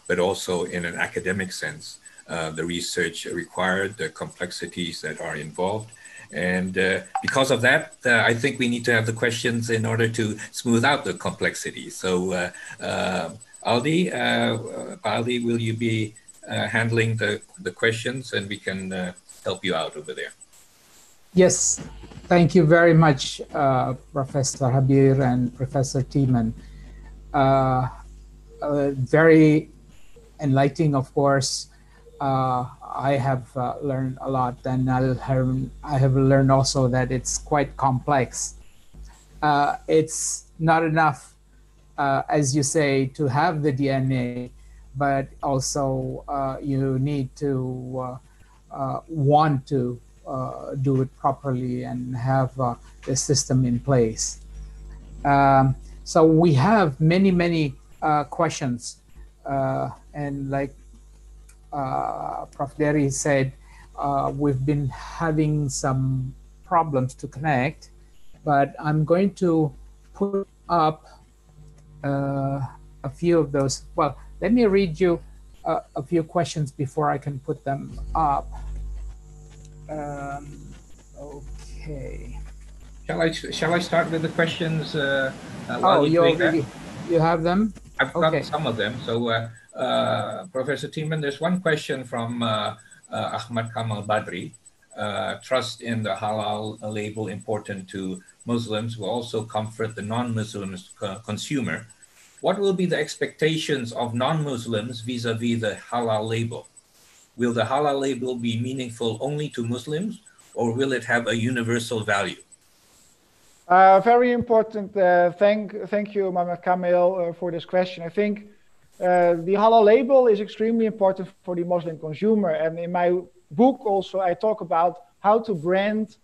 but also in an academic sense, the research required, the complexities that are involved. And uh, because of that, uh, I think we need to have the questions in order to smooth out the complexity. So, uh, Aldi, Aldi, will you be uh, handling the, the questions and we can uh, help you out over there. Yes, thank you very much, uh, Professor Habir and Professor Tieman. Uh, uh, very enlightening, of course. Uh, I have learned a lot, and I'll have, I have learned also that it's quite complex. it's not enough, as you say, to have the DNA but also uh, you need to uh, uh, want to do it properly and have the system in place. Um, so we have many, many uh, questions. Uh, and like uh, Prof. Derry said, we've been having some problems to connect, but I'm going to put up uh, a few of those. Well, let me read you a, a few questions before I can put them up. Um, okay. Shall I shall I start with the questions? Uh, uh, oh, you already you have them. I've got okay. some of them. So, uh, uh, Professor Tieman, there's one question from uh, uh, Ahmad Kamal Badri. trust in the halal label important to Muslims will also comfort the non-Muslim consumer what will be the expectations of non-Muslims vis-a-vis the halal label? Will the halal label be meaningful only to Muslims or will it have a universal value? Uh, very important. Uh, thank, thank you, Mohammed Kamil, uh, for this question. I think the halal label is extremely important for the Muslim consumer. And in my book also, I talk about how to brand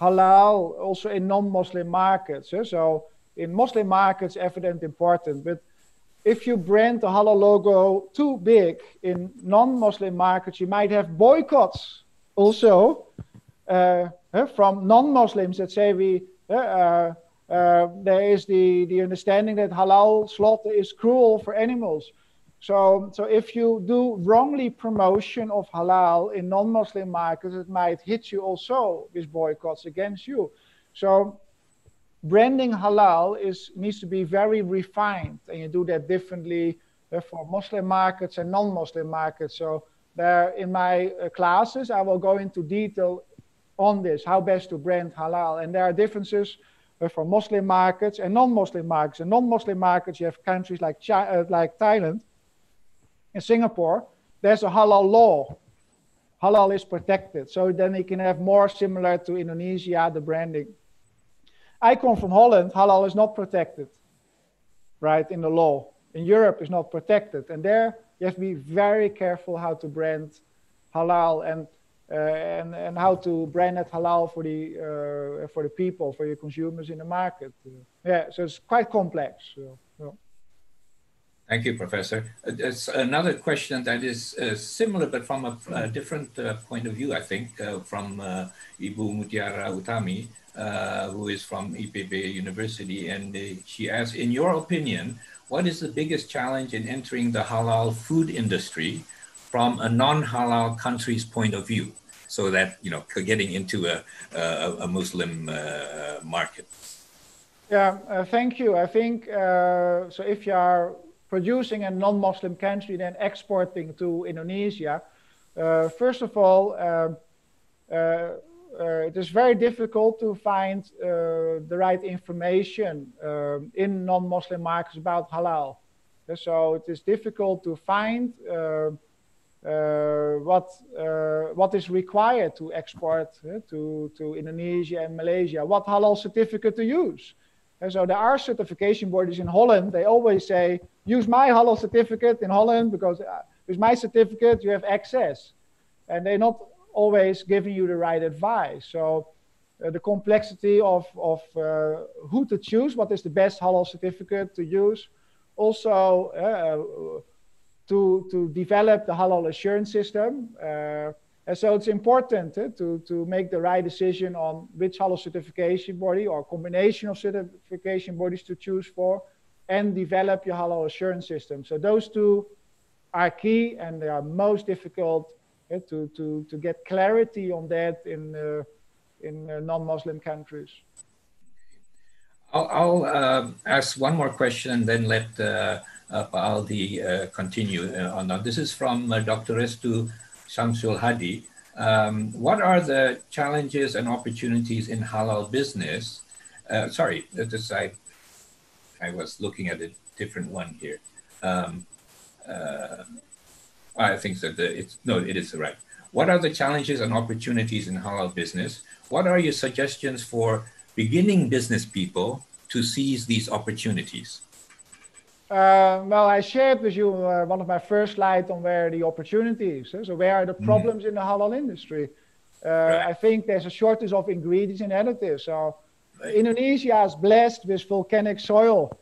halal also in non-Muslim markets. So in Muslim markets evident important, but if you brand the halal logo too big in non-Muslim markets, you might have boycotts also uh, from non-Muslims that say we Eh, eh, eh, there is the, the understanding that halal slaughter is cruel for animals. So, so if you do wrongly promotion of halal in non-Muslim markets, it might hit you also with boycotts against you. So branding halal is needs to be very refined, and you do that differently for Muslim markets and non-Muslim markets. So there, in my classes, I will go into detail on this, how best to brand halal, and there are differences uh, for Muslim markets and non-Muslim markets. In non-Muslim markets, you have countries like China, uh, like Thailand and Singapore. There's a halal law. Halal is protected, so then you can have more similar to Indonesia the branding. I come from Holland. Halal is not protected, right, in the law. In Europe, it's not protected, and there you have to be very careful how to brand halal and and and how to brand it halal for the for the people, for your consumers in the market. yeah, so it's quite complex. Thank you, Professor. Uh, there's another question that is uh, similar, but from a, a different uh, point of view, I think, uh, from uh, Ibu Mutiara Utami, uh, who is from IPB University. And she asks, in your opinion, what is the biggest challenge in entering the halal food industry from a non-halal country's point of view? So that, you know, getting into a, a, a Muslim market. Yeah, thank you. I think, so if you are producing a non-Muslim country, then exporting to Indonesia. Uh, first of all, uh, uh, uh it is very difficult to find uh, the right information in non-Muslim markets about halal. So it is difficult to find uh, what what is required to export to to Indonesia and Malaysia. What halal certificate to use? And so there are certification bodies in Holland. They always say, use my halal certificate in Holland because uh, with my certificate you have access. And they're not always giving you the right advice. So uh, the complexity of, of uh, who to choose, what is the best halal certificate to use. Also, uh, to, to develop the halal assurance system. Uh, and so it's important eh, to, to make the right decision on which halal certification body or combination of certification bodies to choose for and develop your halal assurance system. So those two are key and they are most difficult eh, to, to, to get clarity on that in, uh, in uh, non-Muslim countries. I'll, I'll uh, ask one more question and then let uh, uh Aldi uh, continue uh, on that. This is from Dr. Restu Shamsul Hadi. Um, what are the challenges and opportunities in halal business? Sorry, this, I, I was looking at a different one here. Um, I think that the, it's no, it is right. What are the challenges and opportunities in halal business? What are your suggestions for beginning business people to seize these opportunities? Uh, well, I shared with you uh, one of my first slides on where the opportunities. So where are the mm. problems mm. in the halal industry? Uh, right. I think there's a shortage of ingredients and additives. So right. Indonesia is blessed with volcanic soil,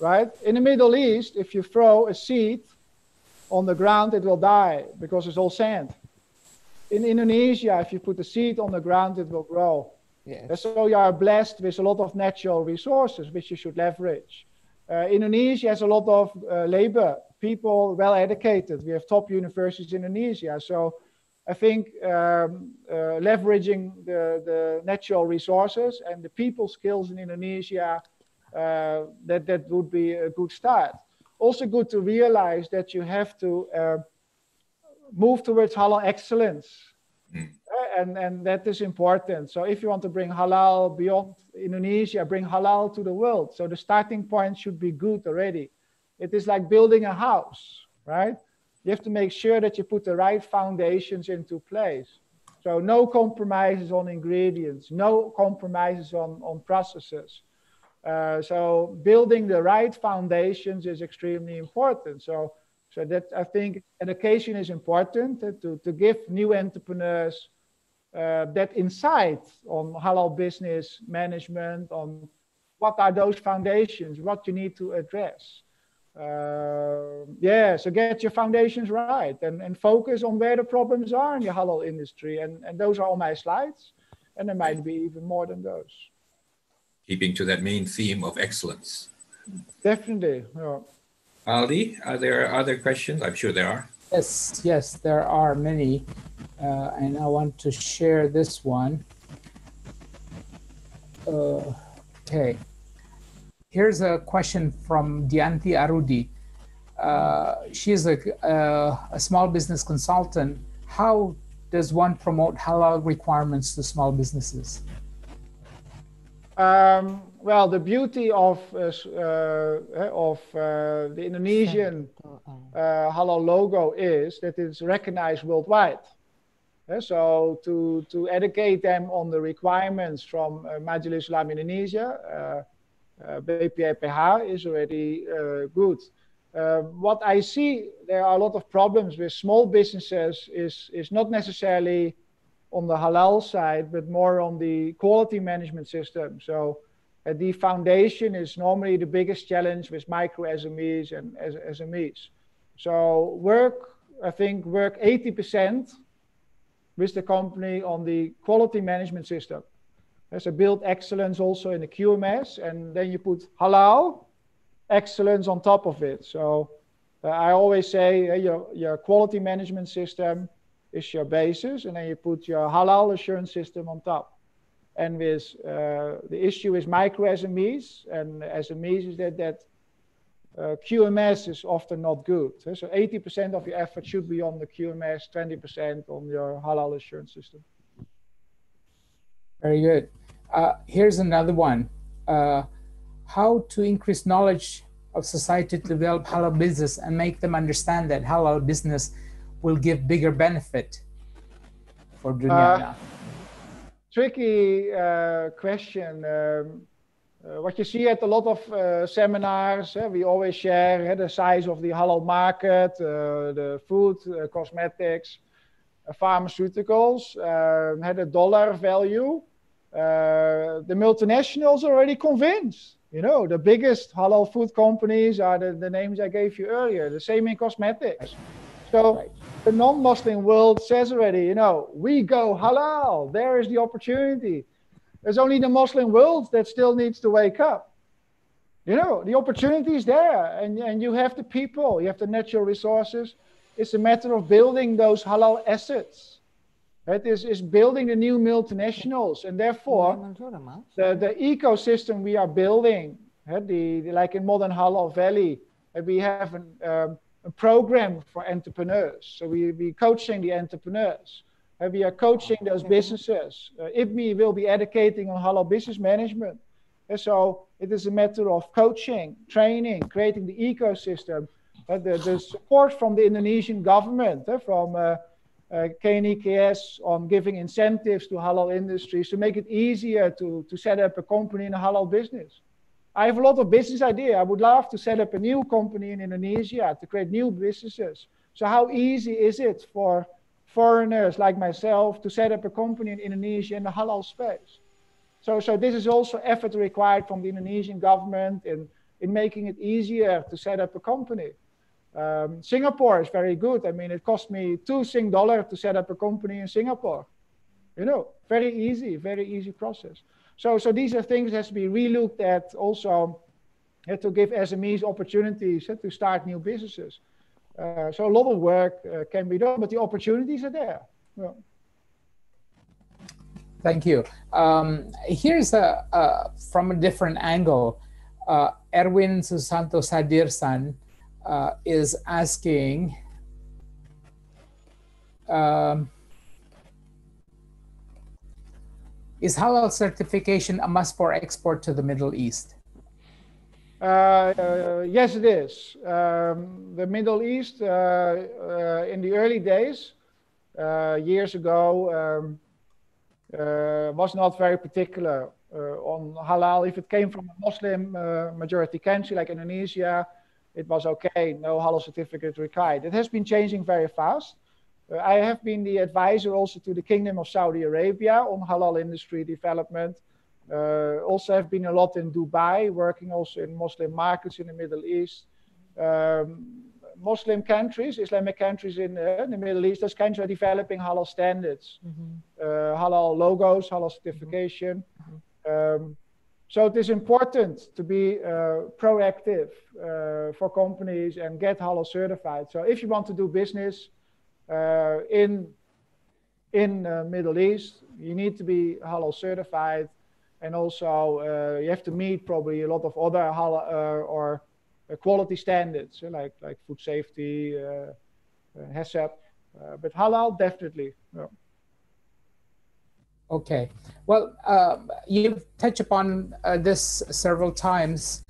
right? In the Middle East, if you throw a seed on the ground, it will die because it's all sand. In Indonesia, if you put a seed on the ground, it will grow. Yes. So you are blessed with a lot of natural resources which you should leverage. Uh, Indonesia has a lot of uh, labor, people well educated. We have top universities in Indonesia. So I think um, uh, leveraging the, the natural resources and the people skills in Indonesia, that, that would be a good start. Also good to realize that you have to move towards halal excellence. Mm and, and that is important. So if you want to bring halal beyond Indonesia, bring halal to the world. So the starting point should be good already. It is like building a house, right? You have to make sure that you put the right foundations into place. So no compromises on ingredients, no compromises on, on processes. Uh, so building the right foundations is extremely important. So, so that I think education is important to, to give new entrepreneurs uh, that insight on halal business management, on what are those foundations, what you need to address. Uh, yeah, so get your foundations right and, and focus on where the problems are in the halal industry. And, and those are all my slides. And there might be even more than those. Keeping to that main theme of excellence. Definitely. Yeah. Aldi, are there other questions? I'm sure there are. Yes, yes, there are many. Uh, and I want to share this one. Uh, okay. Here's a question from Dianti Arudi. Uh, she is a, uh, a small business consultant. How does one promote halal requirements to small businesses? Um, well, the beauty of uh, uh, of uh, the Indonesian uh, halal logo is that it's recognized worldwide. so to to educate them on the requirements from uh, Majelis Islam Indonesia, uh, BPJPH is already good. what I see, there are a lot of problems with small businesses. Is is not necessarily on the halal side, but more on the quality management system. So uh, the foundation is normally the biggest challenge with micro SMEs and SMEs. So work, I think, work 80% with the company on the quality management system. A build excellence also in the QMS, and then you put halal excellence on top of it. So uh, I always say uh, your, your quality management system is your basis, and then you put your halal assurance system on top. And with uh, the issue is micro SMEs, and SMEs is that that uh, QMS is often not good. So 80% of your effort should be on the QMS, 20% on your halal assurance system. Very good. Uh, here's another one. Uh, how to increase knowledge of society to develop halal business and make them understand that halal business will give bigger benefit for Dunyana? Tricky uh, question. Um, uh, what you see at a lot of uh, seminars, uh, we always share uh, the size of the halal market, uh, the food, cosmetics, pharmaceuticals, had um, a dollar value. the multinationals are already convinced. You know, the biggest halal food companies are the, the names I gave you earlier, the same in cosmetics. So right. The non-Muslim world says already, you know, we go halal. There is the opportunity. There's only the Muslim world that still needs to wake up. You know, the opportunity is there, and, and you have the people, you have the natural resources. It's a matter of building those halal assets. It is, is building the new multinationals, and therefore, the, the ecosystem we are building, the, the like in Modern Halal Valley, we have an, um, a program for entrepreneurs. So we be coaching the entrepreneurs. And we are coaching those businesses. Uh, IPMI will be educating on halal business management. And so it is a matter of coaching, training, creating the ecosystem. Uh, the, the support from the Indonesian government, uh, from uh, uh, KNEKS on giving incentives to halal industries to make it easier to, to set up a company in a halal business. I have a lot of business idea. I would love to set up a new company in Indonesia to create new businesses. So how easy is it for foreigners like myself to set up a company in Indonesia in the halal space? So, so this is also effort required from the Indonesian government in, in making it easier to set up a company. Um, Singapore is very good. I mean, it cost me two Sing dollar to set up a company in Singapore. You know, very easy, very easy process. So, so these are things that has to be relooked at also uh, to give SMEs opportunities uh, to start new businesses. Uh, so a lot of work uh, can be done, but the opportunities are there. Yeah. Thank you. Um, here's a, uh, from a different angle. Uh, Erwin Susanto Sadirsan is asking, um, Is halal certification a must for export to the Middle East? Uh, uh, yes, it is. Um, the Middle East, uh, uh in the early days, uh, years ago, um, uh, was not very particular on halal. If it came from a Muslim majority country like Indonesia, it was okay, no halal certificate required. It has been changing very fast. I have been the advisor also to the Kingdom of Saudi Arabia on halal industry development. Uh, also have been a lot in Dubai, working also in Muslim markets in the Middle East. um, Muslim countries, Islamic countries in, uh, in, the Middle East, those countries are developing halal standards, mm-hmm. uh, halal logos, halal certification. Mm-hmm. Um, so it is important to be uh, proactive uh, for companies and get halal certified. So if you want to do business uh, in in uh, Middle East, you need to be halal certified, and also uh, you have to meet probably a lot of other halal uh, or uh, quality standards like like food safety, uh, HACCP, but halal definitely. Yeah. Okay, well, you've touched upon this several times,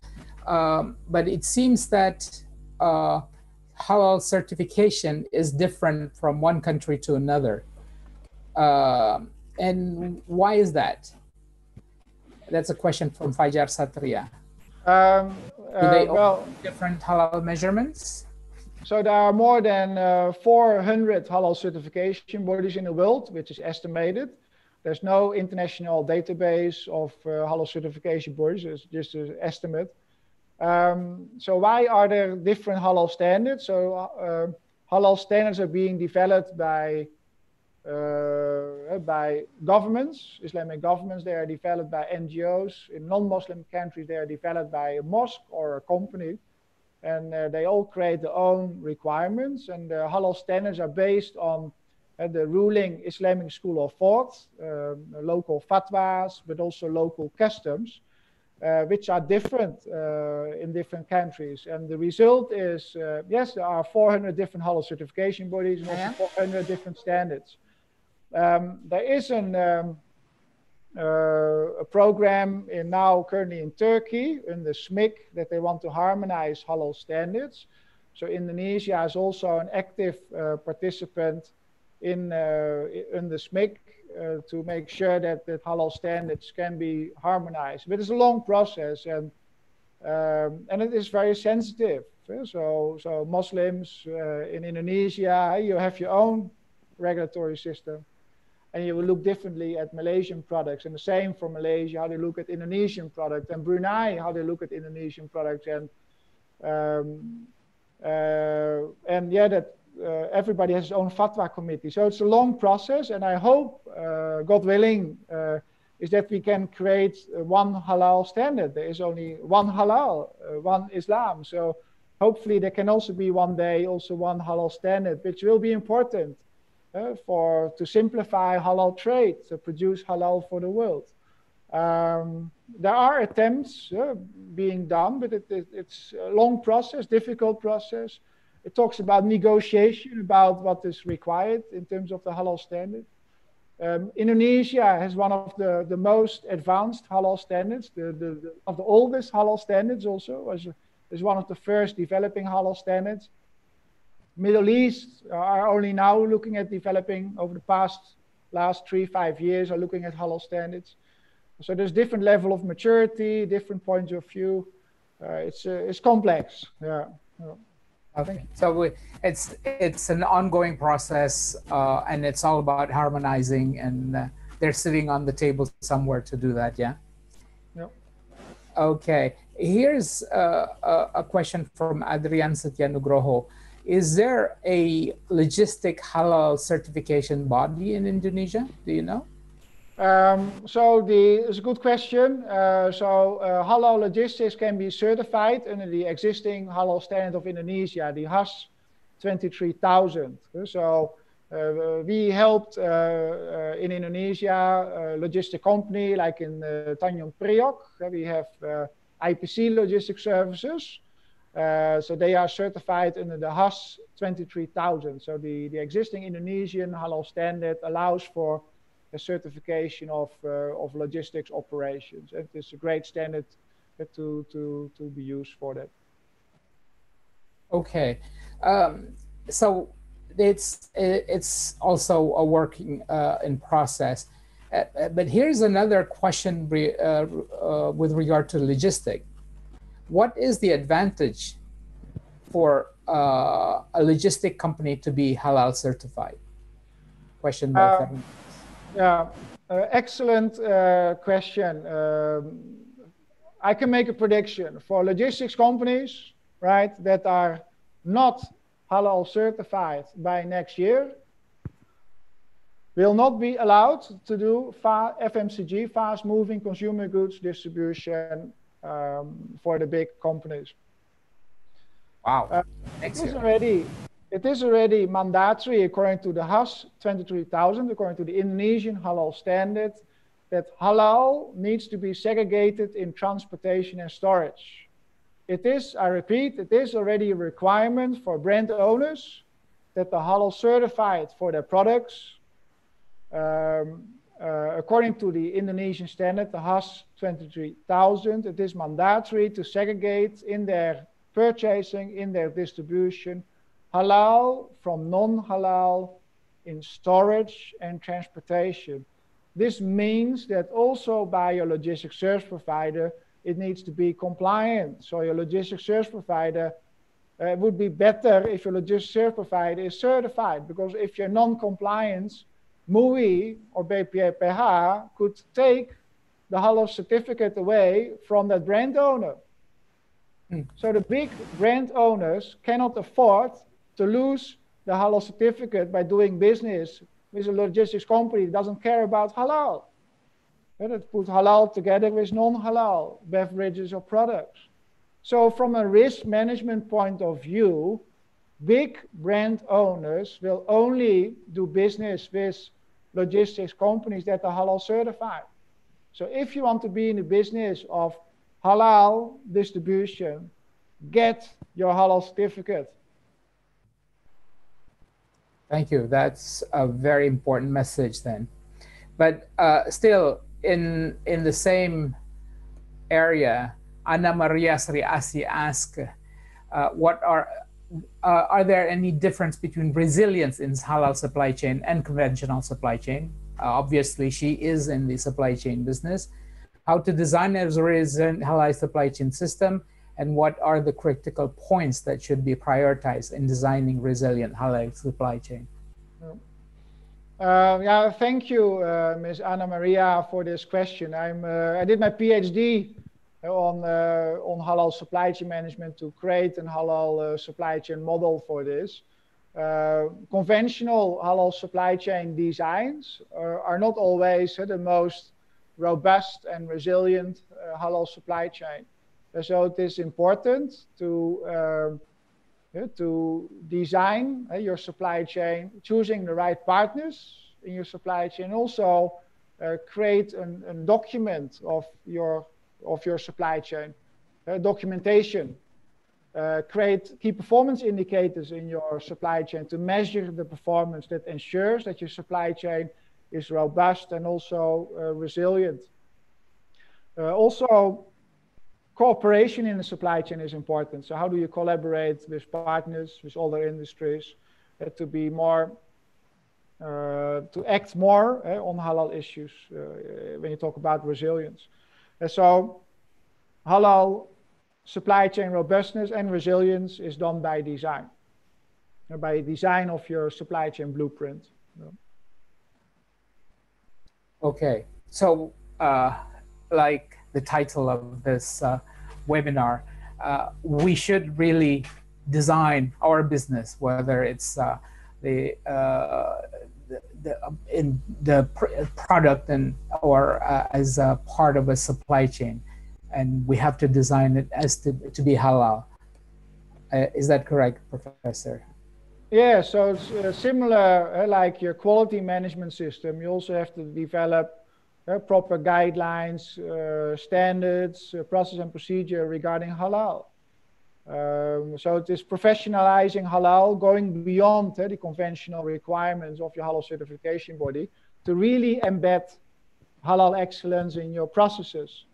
um, but it seems that halal certification is different from one country to another. Uh, and why is that? That's a question from Fajar Satria. Um, uh, Do they well, different halal measurements? So there are more than uh, 400 halal certification bodies in the world, which is estimated. There's no international database of uh, halal certification bodies, it's just an estimate. Um, so why are there different halal standards? So uh, halal standards are being developed by uh, by governments, Islamic governments. They are developed by NGOs. In non-Muslim countries, they are developed by a mosque or a company. And uh, they all create their own requirements. And the halal standards are based on uh, the ruling Islamic school of thought, um, local fatwas, but also local customs. Uh, which are different uh, in different countries. And the result is, uh, yes, there are 400 different halal certification bodies and yeah. 400 different standards. Um, there is an, um, uh, a program in now currently in Turkey in the SMIIC that they want to harmonize halal standards. So Indonesia is also an active uh, participant in, uh, in the SMIIC uh, to make sure that the halal standards can be harmonized. But it's a long process and um, and it is very sensitive. So so Muslims uh, in Indonesia, you have your own regulatory system and you will look differently at Malaysian products. And the same for Malaysia, how they look at Indonesian products, and Brunei, how they look at Indonesian products, and um, uh, and yeah, that everybody has his own fatwa committee. So it's a long process, and I hope, uh, God willing, uh, is that we can create one halal standard. There is only one halal, uh, one Islam. So hopefully there can also be one day also one halal standard, which will be important uh, for to simplify halal trade, to produce halal for the world. Um, there are attempts uh, being done, but it, it, it's a long process, difficult process. It talks about negotiation about what is required in terms of the halal standard. Um, Indonesia has one of the, the most advanced halal standards, the, the, the of the oldest halal standards also, as, is one of the first developing halal standards. Middle East are only now looking at developing over the past last three, five years are looking at halal standards. So there's different level of maturity, different points of view. Uh, it's uh, it's complex. Yeah. yeah. Okay. So we, it's it's an ongoing process, uh, and it's all about harmonizing, and uh, they're sitting on the table somewhere to do that. Yeah. Yep. Okay. Here's uh, a, a question from Adrian Satyanugroho. Is there a logistic halal certification body in Indonesia? Do you know? Um, so the, it's a good question. Uh, so uh, halal logistics can be certified under the existing halal standard of Indonesia, the HAS 23000. So uh, we helped uh, uh, in Indonesia a logistic company like in uh, Tanjung Priok. we have IPC logistic services. So they are certified under the HAS 23000. So the, the existing Indonesian halal standard allows for a certification of, uh, of logistics operations. And It is a great standard to, to, to be used for that. Okay. Um, so it's, it's also a working uh, in process. Uh, but here's another question uh, with regard to logistics what is the advantage for uh, a logistic company to be halal certified? Question by uh, Yeah, uh, excellent uh, question. Um, I can make a prediction for logistics companies. right, that are not halal certified by next year will not be allowed to do FMCG, fast moving consumer goods distribution um, for the big companies. Wow. Uh, it is already it is already mandatory according to the HAS 23000, according to the Indonesian halal standard, that halal needs to be segregated in transportation and storage. It is, I repeat, it is already a requirement for brand owners that the halal certified for their products um, uh, according to the Indonesian standard, the HAS 23000, it is mandatory to segregate in their purchasing, in their distribution, halal from non-halal in storage and transportation. This means that also by your logistics service provider, it needs to be compliant. So your logistics service provider uh, would be better if your logistics service provider is certified because if you're non-compliant, MUI or BPPH could take the halal certificate away from that brand owner. Hmm. So the big brand owners cannot afford to lose the halal certificate by doing business with a logistics company that doesn't care about halal. And it put halal together with non-halal beverages or products. So from a risk management point of view, big brand owners will only do business with logistics companies that are halal certified. So if you want to be in the business of halal distribution, get your halal certificate. Thank you. That's a very important message then. But uh, still, in in the same area, Anna Maria Sriasi asked, uh, what are uh, are there any difference between resilience in halal supply chain and conventional supply chain? Uh, obviously, she is in the supply chain business. How to design a resilient halal supply chain system, and what are the critical points that should be prioritized in designing resilient halal supply chain? Uh, yeah, thank you, uh, Ms. Anna Maria, for this question. I'm, uh, I did my PhD on, uh, on halal supply chain management to create a halal uh, supply chain model for this. Uh, conventional halal supply chain designs are, are not always the most robust and resilient halal supply chain. So it is important to um, to design uh, your supply chain, choosing the right partners in your supply chain, also uh, create a document of your of your supply chain, uh, documentation, uh, create key performance indicators in your supply chain to measure the performance that ensures that your supply chain is robust and also uh, resilient. Uh, also, cooperation in the supply chain is important. So how do you collaborate with partners, with other industries uh, to be more, uh, to act more on halal issues when you talk about resilience. And so halal supply chain robustness and resilience is done by design, by design of your supply chain blueprint. Okay, so uh, like the title of this uh, webinar, uh, we should really design our business, whether it's uh, the uh, the, the, um, in the pr product and or uh, as a part of a supply chain. And we have to design it as to, to be halal. Is that correct professor? Yeah so it's uh, similar uh, like your quality management system you also have to develop proper guidelines uh, standards process and procedure regarding halal um, so it is professionalizing halal, going beyond uh, the conventional requirements of your halal certification body to really embed halal excellence in your processes.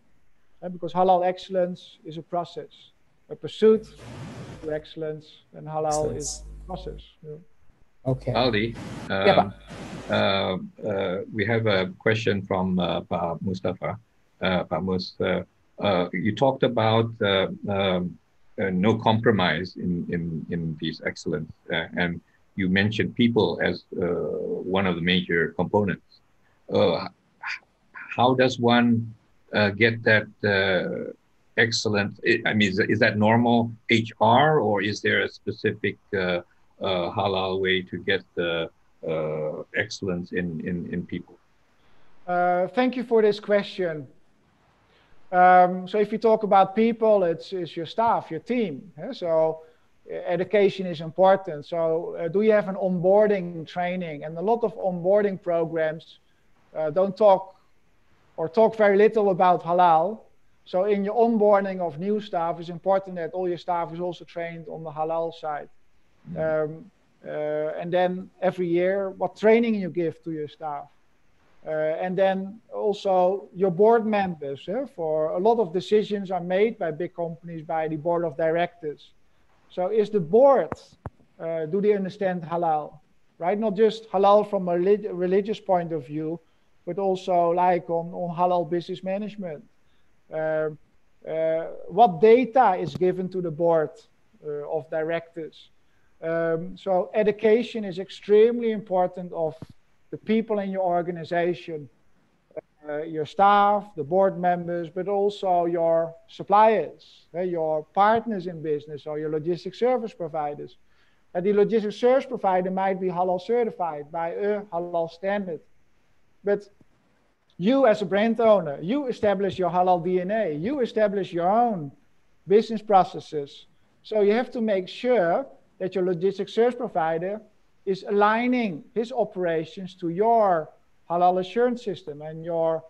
Uh, because halal excellence is a process, a pursuit to excellence, and halal excellence. is a process. Yeah. Okay. Aldi, um, yeah, uh, uh, we have a question from uh, Pa Mustafa. Uh, pa Mus, uh, you talked about um, uh, no compromise in in in these excellence. Uh, and you mentioned people as uh, one of the major components. how does one get that excellent? I mean, is, is that normal HR or is there a specific uh, uh, halal way to get the uh, excellence in, in, in people? Uh, thank you for this question. Um, so if you talk about people, it's, it's your staff, your team. Yeah? So education is important. So uh, do you have an onboarding training? And a lot of onboarding programs uh, don't talk or talk very little about halal. So in your onboarding of new staff, it's important that all your staff is also trained on the halal side. Um, uh, and then every year, what training you give to your staff. Uh, and then also your board members. Eh? For a lot of decisions are made by big companies by the board of directors. So is the board, uh, do they understand halal? Right? Not just halal from a relig religious point of view, but also like on, on halal business management. Uh, uh, what data is given to the board uh, of directors? Um, so education is extremely important of the people in your organization, uh, your staff, the board members, but also your suppliers, uh, your partners in business or your logistic service providers. The logistic service provider might be halal certified by a halal standard. But you as a brand owner, you establish your halal DNA, you establish your own business processes. So you have to make sure that your logistics service provider is aligning his operations to your halal assurance system and your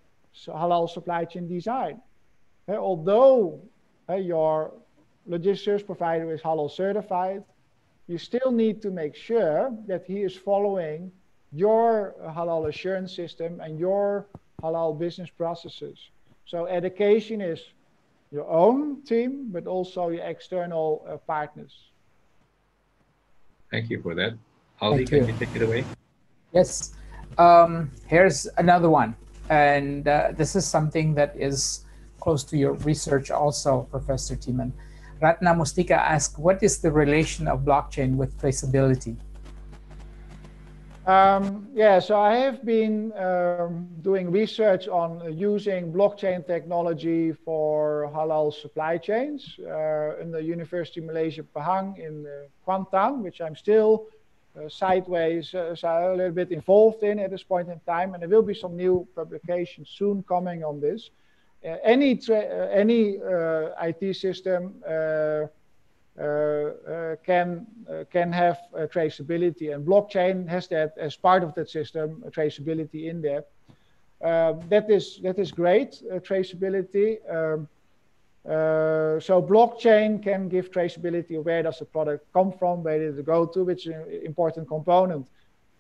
halal supply chain design. Although your logistics service provider is halal certified, you still need to make sure that he is following your halal assurance system and your halal business processes. So education is your own team, but also your external uh, partners. Thank you for that. Holly, can you take it away? Yes. Um, here's another one. And uh, this is something that is close to your research also, Professor Tieman. Ratna Mustika asked, what is the relation of blockchain with traceability? Um, yeah, so I have been um, doing research on using blockchain technology for halal supply chains uh, in the University of Malaysia Pahang in uh, Kuantan, which I'm still uh, sideways uh, so a little bit involved in at this point in time. And there will be some new publications soon coming on this. Uh, any uh, any IT system can uh, can have traceability, and blockchain has that as part of that system, traceability in there. that is that is great traceability. Um, uh, so blockchain can give traceability of where does the product come from, where did it go to, which is an important component.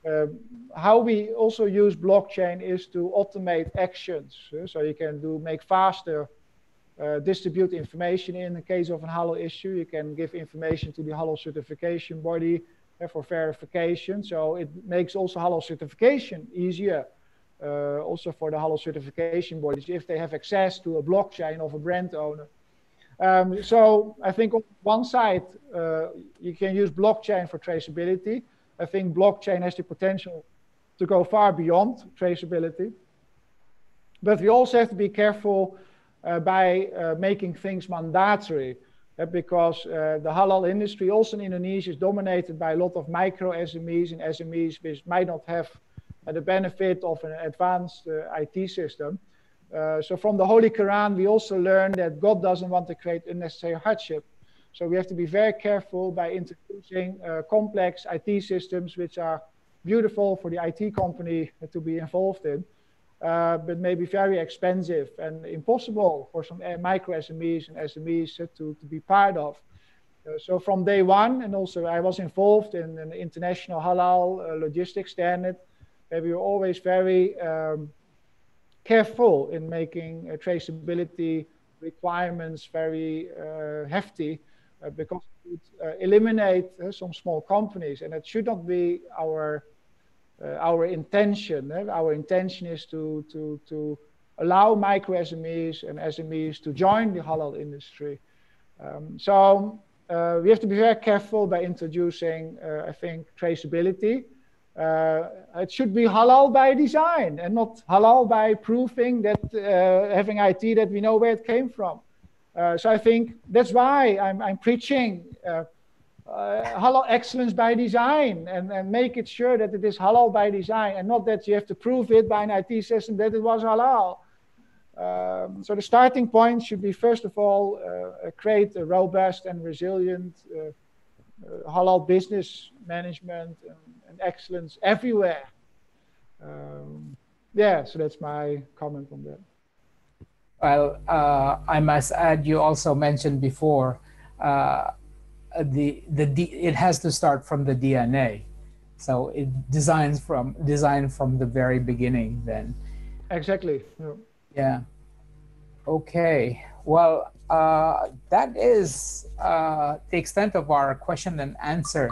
Uh, how we also use blockchain is to automate actions. Uh, so you can do make faster uh, distribute information in the case of a halal issue. You can give information to the halal certification body uh, for verification. So it makes also halal certification easier. Uh, also for the halal certification bodies if they have access to a blockchain of a brand owner. Um, so I think on one side uh, you can use blockchain for traceability. I think blockchain has the potential to go far beyond traceability. But we also have to be careful by uh, making things mandatory. Uh, because the halal industry, also in Indonesia, is dominated by a lot of micro SMEs and SMEs which might not have the benefit of an advanced IT system. Uh, so from the Holy Quran, we also learn that God doesn't want to create unnecessary hardship. So we have to be very careful by introducing uh, complex IT systems, which are beautiful for the IT company to be involved in, uh, but maybe very expensive and impossible for some uh, micro SMEs and SMEs uh, to, to be part of. Uh, so from day one, and also I was involved in an international halal uh, logistics standard, where we were always very um, careful in making traceability requirements very hefty because it would eliminate some small companies, and it should not be our uh, our intention. Eh? Our intention is to, to, to allow micro SMEs and SMEs to join the halal industry. Um, so uh, we have to be very careful by introducing, uh, I think, traceability. Uh, it should be halal by design and not halal by proving that uh, having IT that we know where it came from. Uh, so I think that's why I'm, I'm preaching uh, halal excellence by design and, and make it sure that it is halal by design and not that you have to prove it by an IT system that it was halal. Um, so the starting point should be first of all uh, create a robust and resilient uh, uh, halal business management and, and excellence everywhere. Um, yeah, so that's my comment on that. Well, uh, I must add, you also mentioned before, uh, the the D, it has to start from the DNA, so it designs from design from the very beginning. Then, exactly. Yeah. yeah. Okay. Well, uh, that is uh, the extent of our question and answer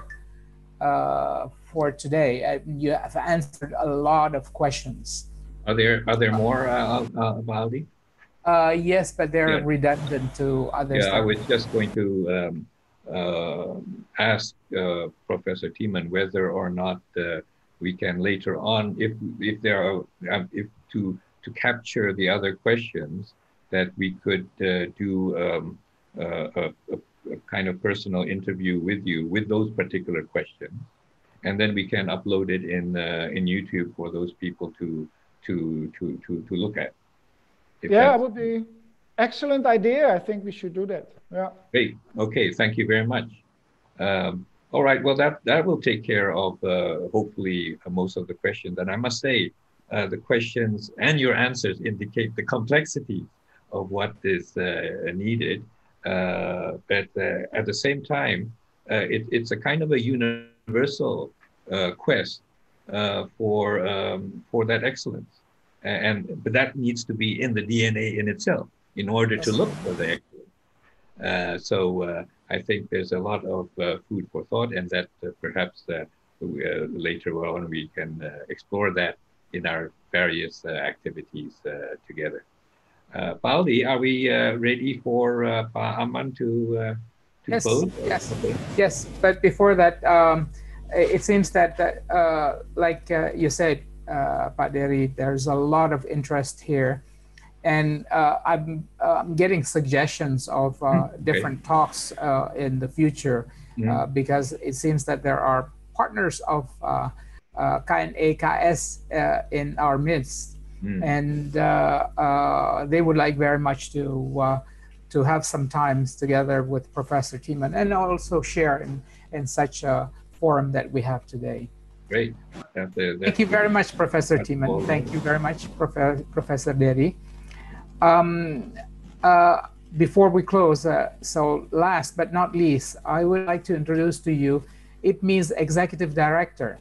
uh, for today. Uh, you have answered a lot of questions. Are there are there more, uh, uh, Valdi? Uh, yes, but they're yeah. redundant to other. Yeah, stuff. I was just going to um, uh, ask uh, Professor Tieman whether or not uh, we can later on, if if there are, um, if to to capture the other questions, that we could uh, do um, uh, a, a, a, kind of personal interview with you with those particular questions, and then we can upload it in in YouTube for those people to to to to to look at. Yeah, it would be excellent idea. I think we should do that. Yeah. Great. Okay. Thank you very much. Um, all right. Well, that that will take care of uh, hopefully uh, most of the questions. And I must say, uh, the questions and your answers indicate the complexity of what is uh, needed. Uh, but at the same time, it, it's a kind of a universal quest for um, for that excellence and but that needs to be in the DNA in itself in order to look for the. Uh, so uh, I think there's a lot of uh, food for thought, and that uh, perhaps uh, uh, later on we can explore that in our various activities together. Uh, Baldi, are we ready for uh, Aman to to yes, close? Yes, yes. But before that, um, it seems that, like you said, uh, there's a lot of interest here. And uh, I'm, uh, I'm getting suggestions of uh, hmm. different okay. talks uh, in the future uh, because it seems that there are partners of uh, uh, KNEKS in our midst. Mm. And they would like very much to, to have some times together with Professor Tieman and also share in, in such a forum that we have today. Great. That, uh, Thank you very much, Professor Tieman. Thank you very much, Prof- Professor Derry. Um, uh, before we close, uh, so last but not least, I would like to introduce to you IPMI's Executive Director,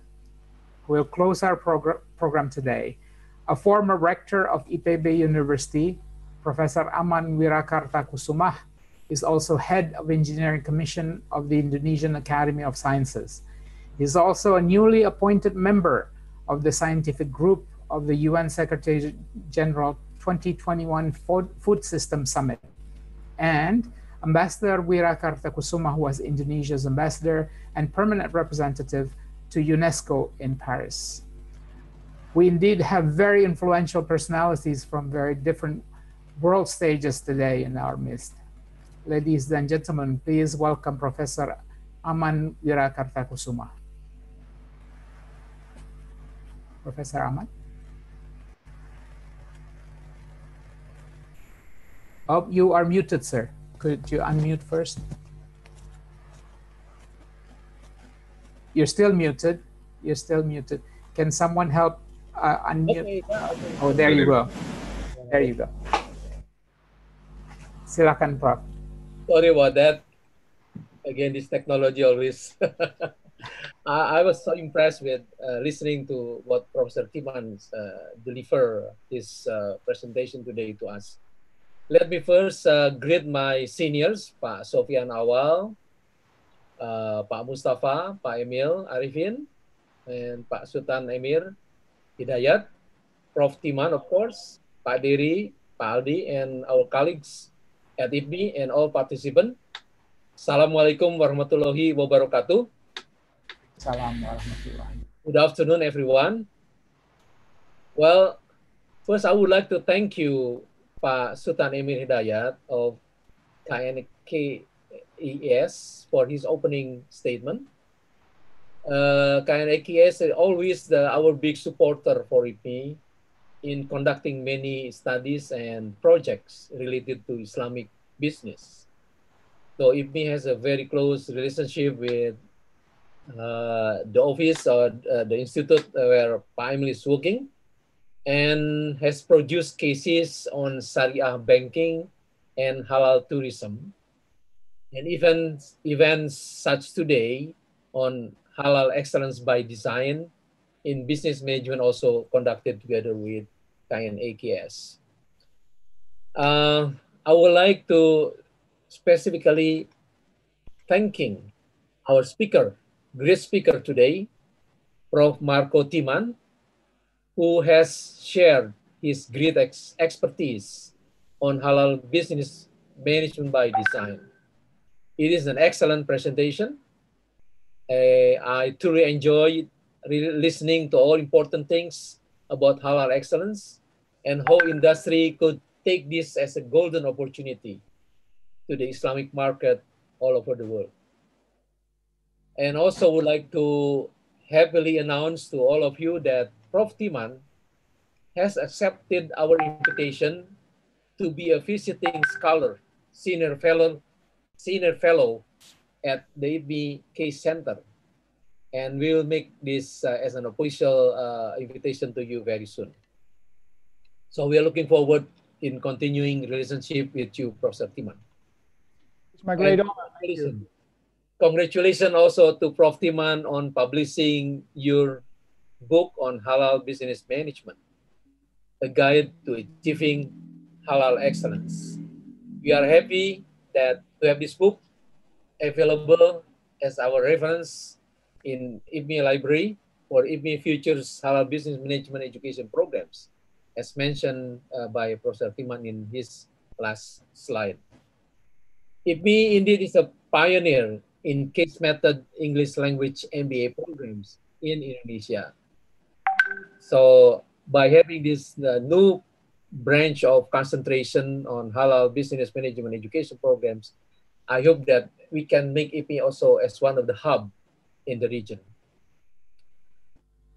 will close our progr- program today. A former rector of IPB University, Professor Aman Wirakartakusumah, is also head of Engineering Commission of the Indonesian Academy of Sciences. He's also a newly appointed member of the scientific group of the UN Secretary General 2021 Food System Summit. And Ambassador Wirakartakusumah, who was Indonesia's ambassador and permanent representative to UNESCO in Paris. We indeed have very influential personalities from very different world stages today in our midst. Ladies and gentlemen, please welcome Professor Aman Wirakartakusumah. Professor Ahmad? Oh, you are muted, sir. Could you unmute first? You're still muted. You're still muted. Can someone help uh, unmute? Okay, okay. Oh, there you go. There you go. Silakan, Prof. Sorry about that. Again, this technology always [laughs] I, I, was so impressed with uh, listening to what Professor Tieman uh, deliver his uh, presentation today to us. Let me first uh, greet my seniors, Pak Sofian Awal, uh, Pak Mustafa, Pak Emil Arifin, and Pak Sultan Emir Hidayat, Prof. Tiemann, of course, Pak Dery, Pak Aldi, and our colleagues at IPMI and all participants. Assalamualaikum warahmatullahi wabarakatuh. Good afternoon, everyone. Well, first I would like to thank you, Pak Sutan Emir Hidayat of KNEKS for his opening statement. Uh, KNEKS is always the, our big supporter for IPMI in conducting many studies and projects related to Islamic business. So IPMI has a very close relationship with uh, the office or uh, the institute where Pak Emil is working and has produced cases on Sharia banking and halal tourism. And even events such today on halal excellence by design in business management also conducted together with KNEKS. Uh, I would like to specifically thanking our speaker, great speaker today, Prof. Marco Tieman, who has shared his great ex expertise on halal business management by design. It is an excellent presentation. Uh, I truly enjoyed listening to all important things about halal excellence and how industry could take this as a golden opportunity to the Islamic market all over the world. And also would like to happily announce to all of you that Prof. Tieman has accepted our invitation to be a visiting scholar, senior fellow, senior fellow at the IPMI Case Center. And we will make this uh, as an official uh, invitation to you very soon. So we are looking forward in continuing relationship with you, Professor Tieman. It's my great honor. Congratulations. Congratulations also to Prof. Tieman on publishing your book on halal business management, a guide to achieving halal excellence. We are happy that to have this book available as our reference in IPMI Library for IPMI Futures Halal Business Management Education Programs, as mentioned uh, by Professor Tieman in his last slide. IPMI indeed is a pioneer in case method English language MBA programs in Indonesia. So by having this uh, new branch of concentration on halal business management education programs, I hope that we can make IPMI also as one of the hub in the region.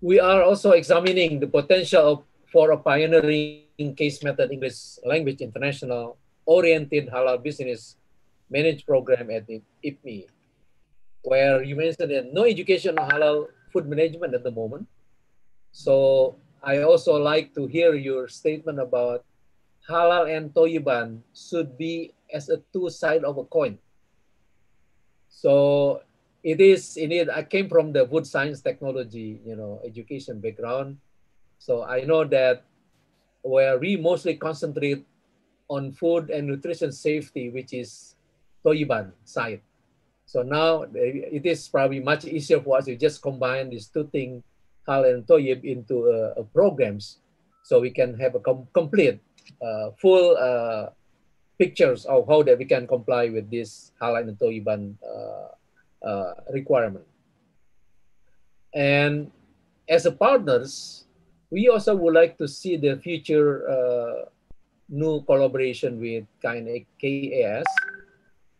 We are also examining the potential of, for a pioneering case method English language international oriented halal business managed program at IPMI, where you mentioned that no education on halal food management at the moment. So I also like to hear your statement about halal and tayyiban should be as a two side of a coin. So it is indeed, I came from the food science technology, you know, education background. So I know that where we mostly concentrate on food and nutrition safety, which is Tayyiban side. So now it is probably much easier for us to just combine these two things HAL and tayyib into uh, programs so we can have a com complete, uh, full uh, pictures of how that we can comply with this HAL and tayyiban requirement. And as a partners, we also would like to see the future uh, new collaboration with kind of KAS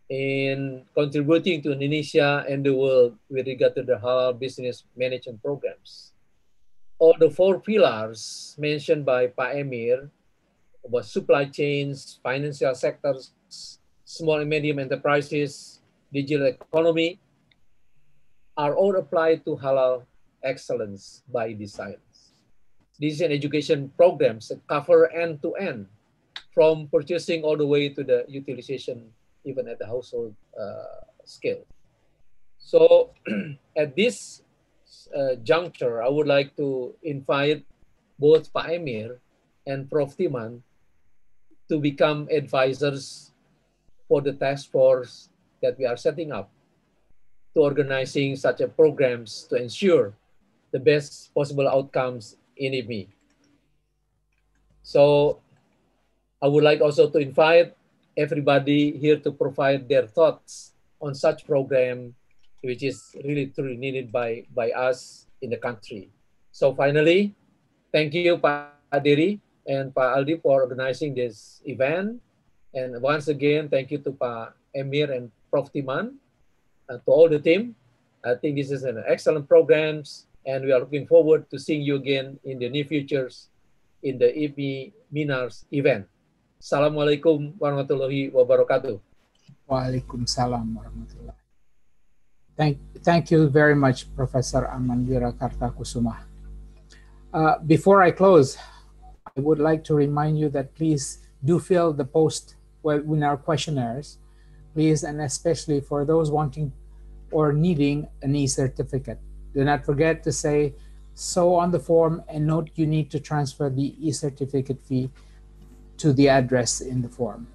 in contributing to Indonesia and the world with regard to the halal business management programs all the four pillars mentioned by Pa Emir about supply chains, financial sectors, small and medium enterprises, digital economy, are all applied to halal excellence by design. These and education programs that cover end to end, from purchasing all the way to the utilization, even at the household uh, scale. So [clears throat] at this uh, juncture, I would like to invite both Pak Emir and Prof. Tieman to become advisors for the task force that we are setting up to organizing such a programs to ensure the best possible outcomes in IPMI. So I would like also to invite everybody here to provide their thoughts on such program which is really truly needed by, by us in the country. So finally, thank you, Pak Adiri and Pak Aldi for organizing this event. And once again, thank you to Pa Emir and Prof. Timan, uh, to all the team. I think this is an excellent programs, and we are looking forward to seeing you again in the near futures in the IPMI Minars event. Assalamualaikum warahmatullahi wabarakatuh. Waalaikumsalam warahmatullahi. Thank, thank you very much, Professor Amandira Wirakartakusumah. Uh, before I close, I would like to remind you that please do fill the post webinar questionnaires, please, and especially for those wanting or needing an e-certificate. Do not forget to say so on the form and note you need to transfer the e-certificate fee to the address in the form.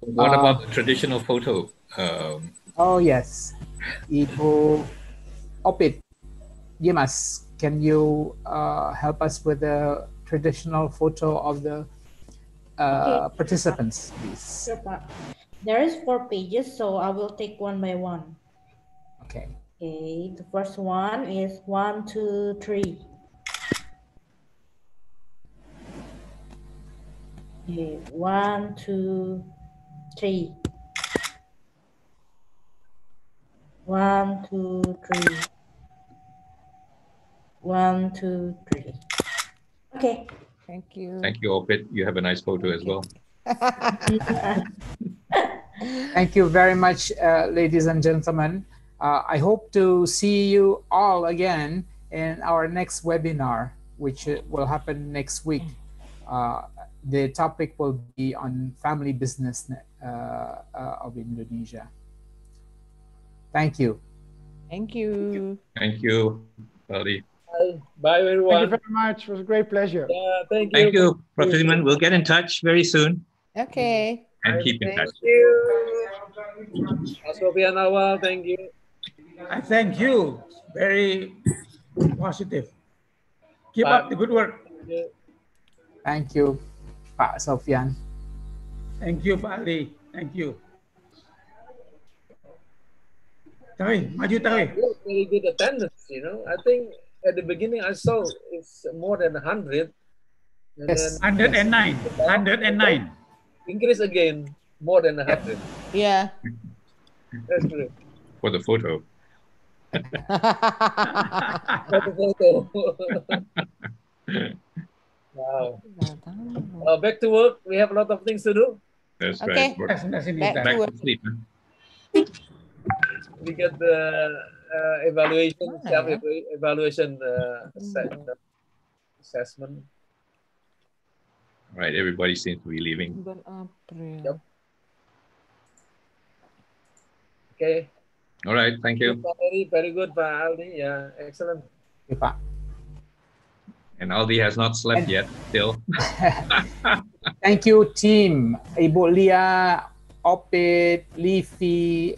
What Uh, about the traditional photo? Um, Oh yes, Ibu Opit Dimas, can you uh, help us with the traditional photo of the uh, Okay. participants, please? Sure. There is four pages, so I will take one by one. Okay. Okay, the first one is one, two, three. Okay, one, two, three. One, two, three. One, two, three. Okay. Thank you. thank you, Opit. You have a nice photo as well. [laughs] Thank you very much, uh, ladies and gentlemen. Uh, I hope to see you all again in our next webinar, which uh, will happen next week. Uh, the topic will be on family business uh, uh, of Indonesia. Thank you. Thank you. Thank you, Ali. Bye, Bye Thank you very much. It was a great pleasure. Yeah, thank you. Thank you, Professor Tieman. We'll get in touch very soon Okay. and keep in Thank touch. Thank you. Mas Awal, thank you. I thank you. Very positive. Keep up the good work. Thank you, Pak Sofian. Thank you, Pak Ali. Thank you. Tawi, maju Tawi. Very good attendance, you know. I think at the beginning I saw it's more than 100. And Yes. then 109. 109. increase again, more than 100. Yeah. That's great. For the photo. For the photo. [laughs] wow. [laughs] Uh, back to work. We have a lot of things to do. That's Okay. right. Sebelah. Back Back to to sleep. [laughs] huh? We get the uh, evaluation, Ah, self yeah. evaluation uh, assessment. assessment. All right, everybody seems to be leaving. Yep. Okay. All right, thank you. Very, very good, Pak Aldi. Yeah, excellent. Okay, Pak. And Aldi has not slept yet still. [laughs] Thank you, team. Ibu Lia, Opit, Livi,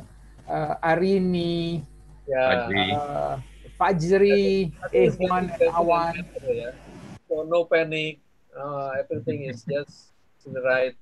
uh, Arini, Yeah. Fajri. uh, Fajri, I think it's Ehwan, getting and better and Awan. better, yeah. So no panic. Uh, everything is just in the right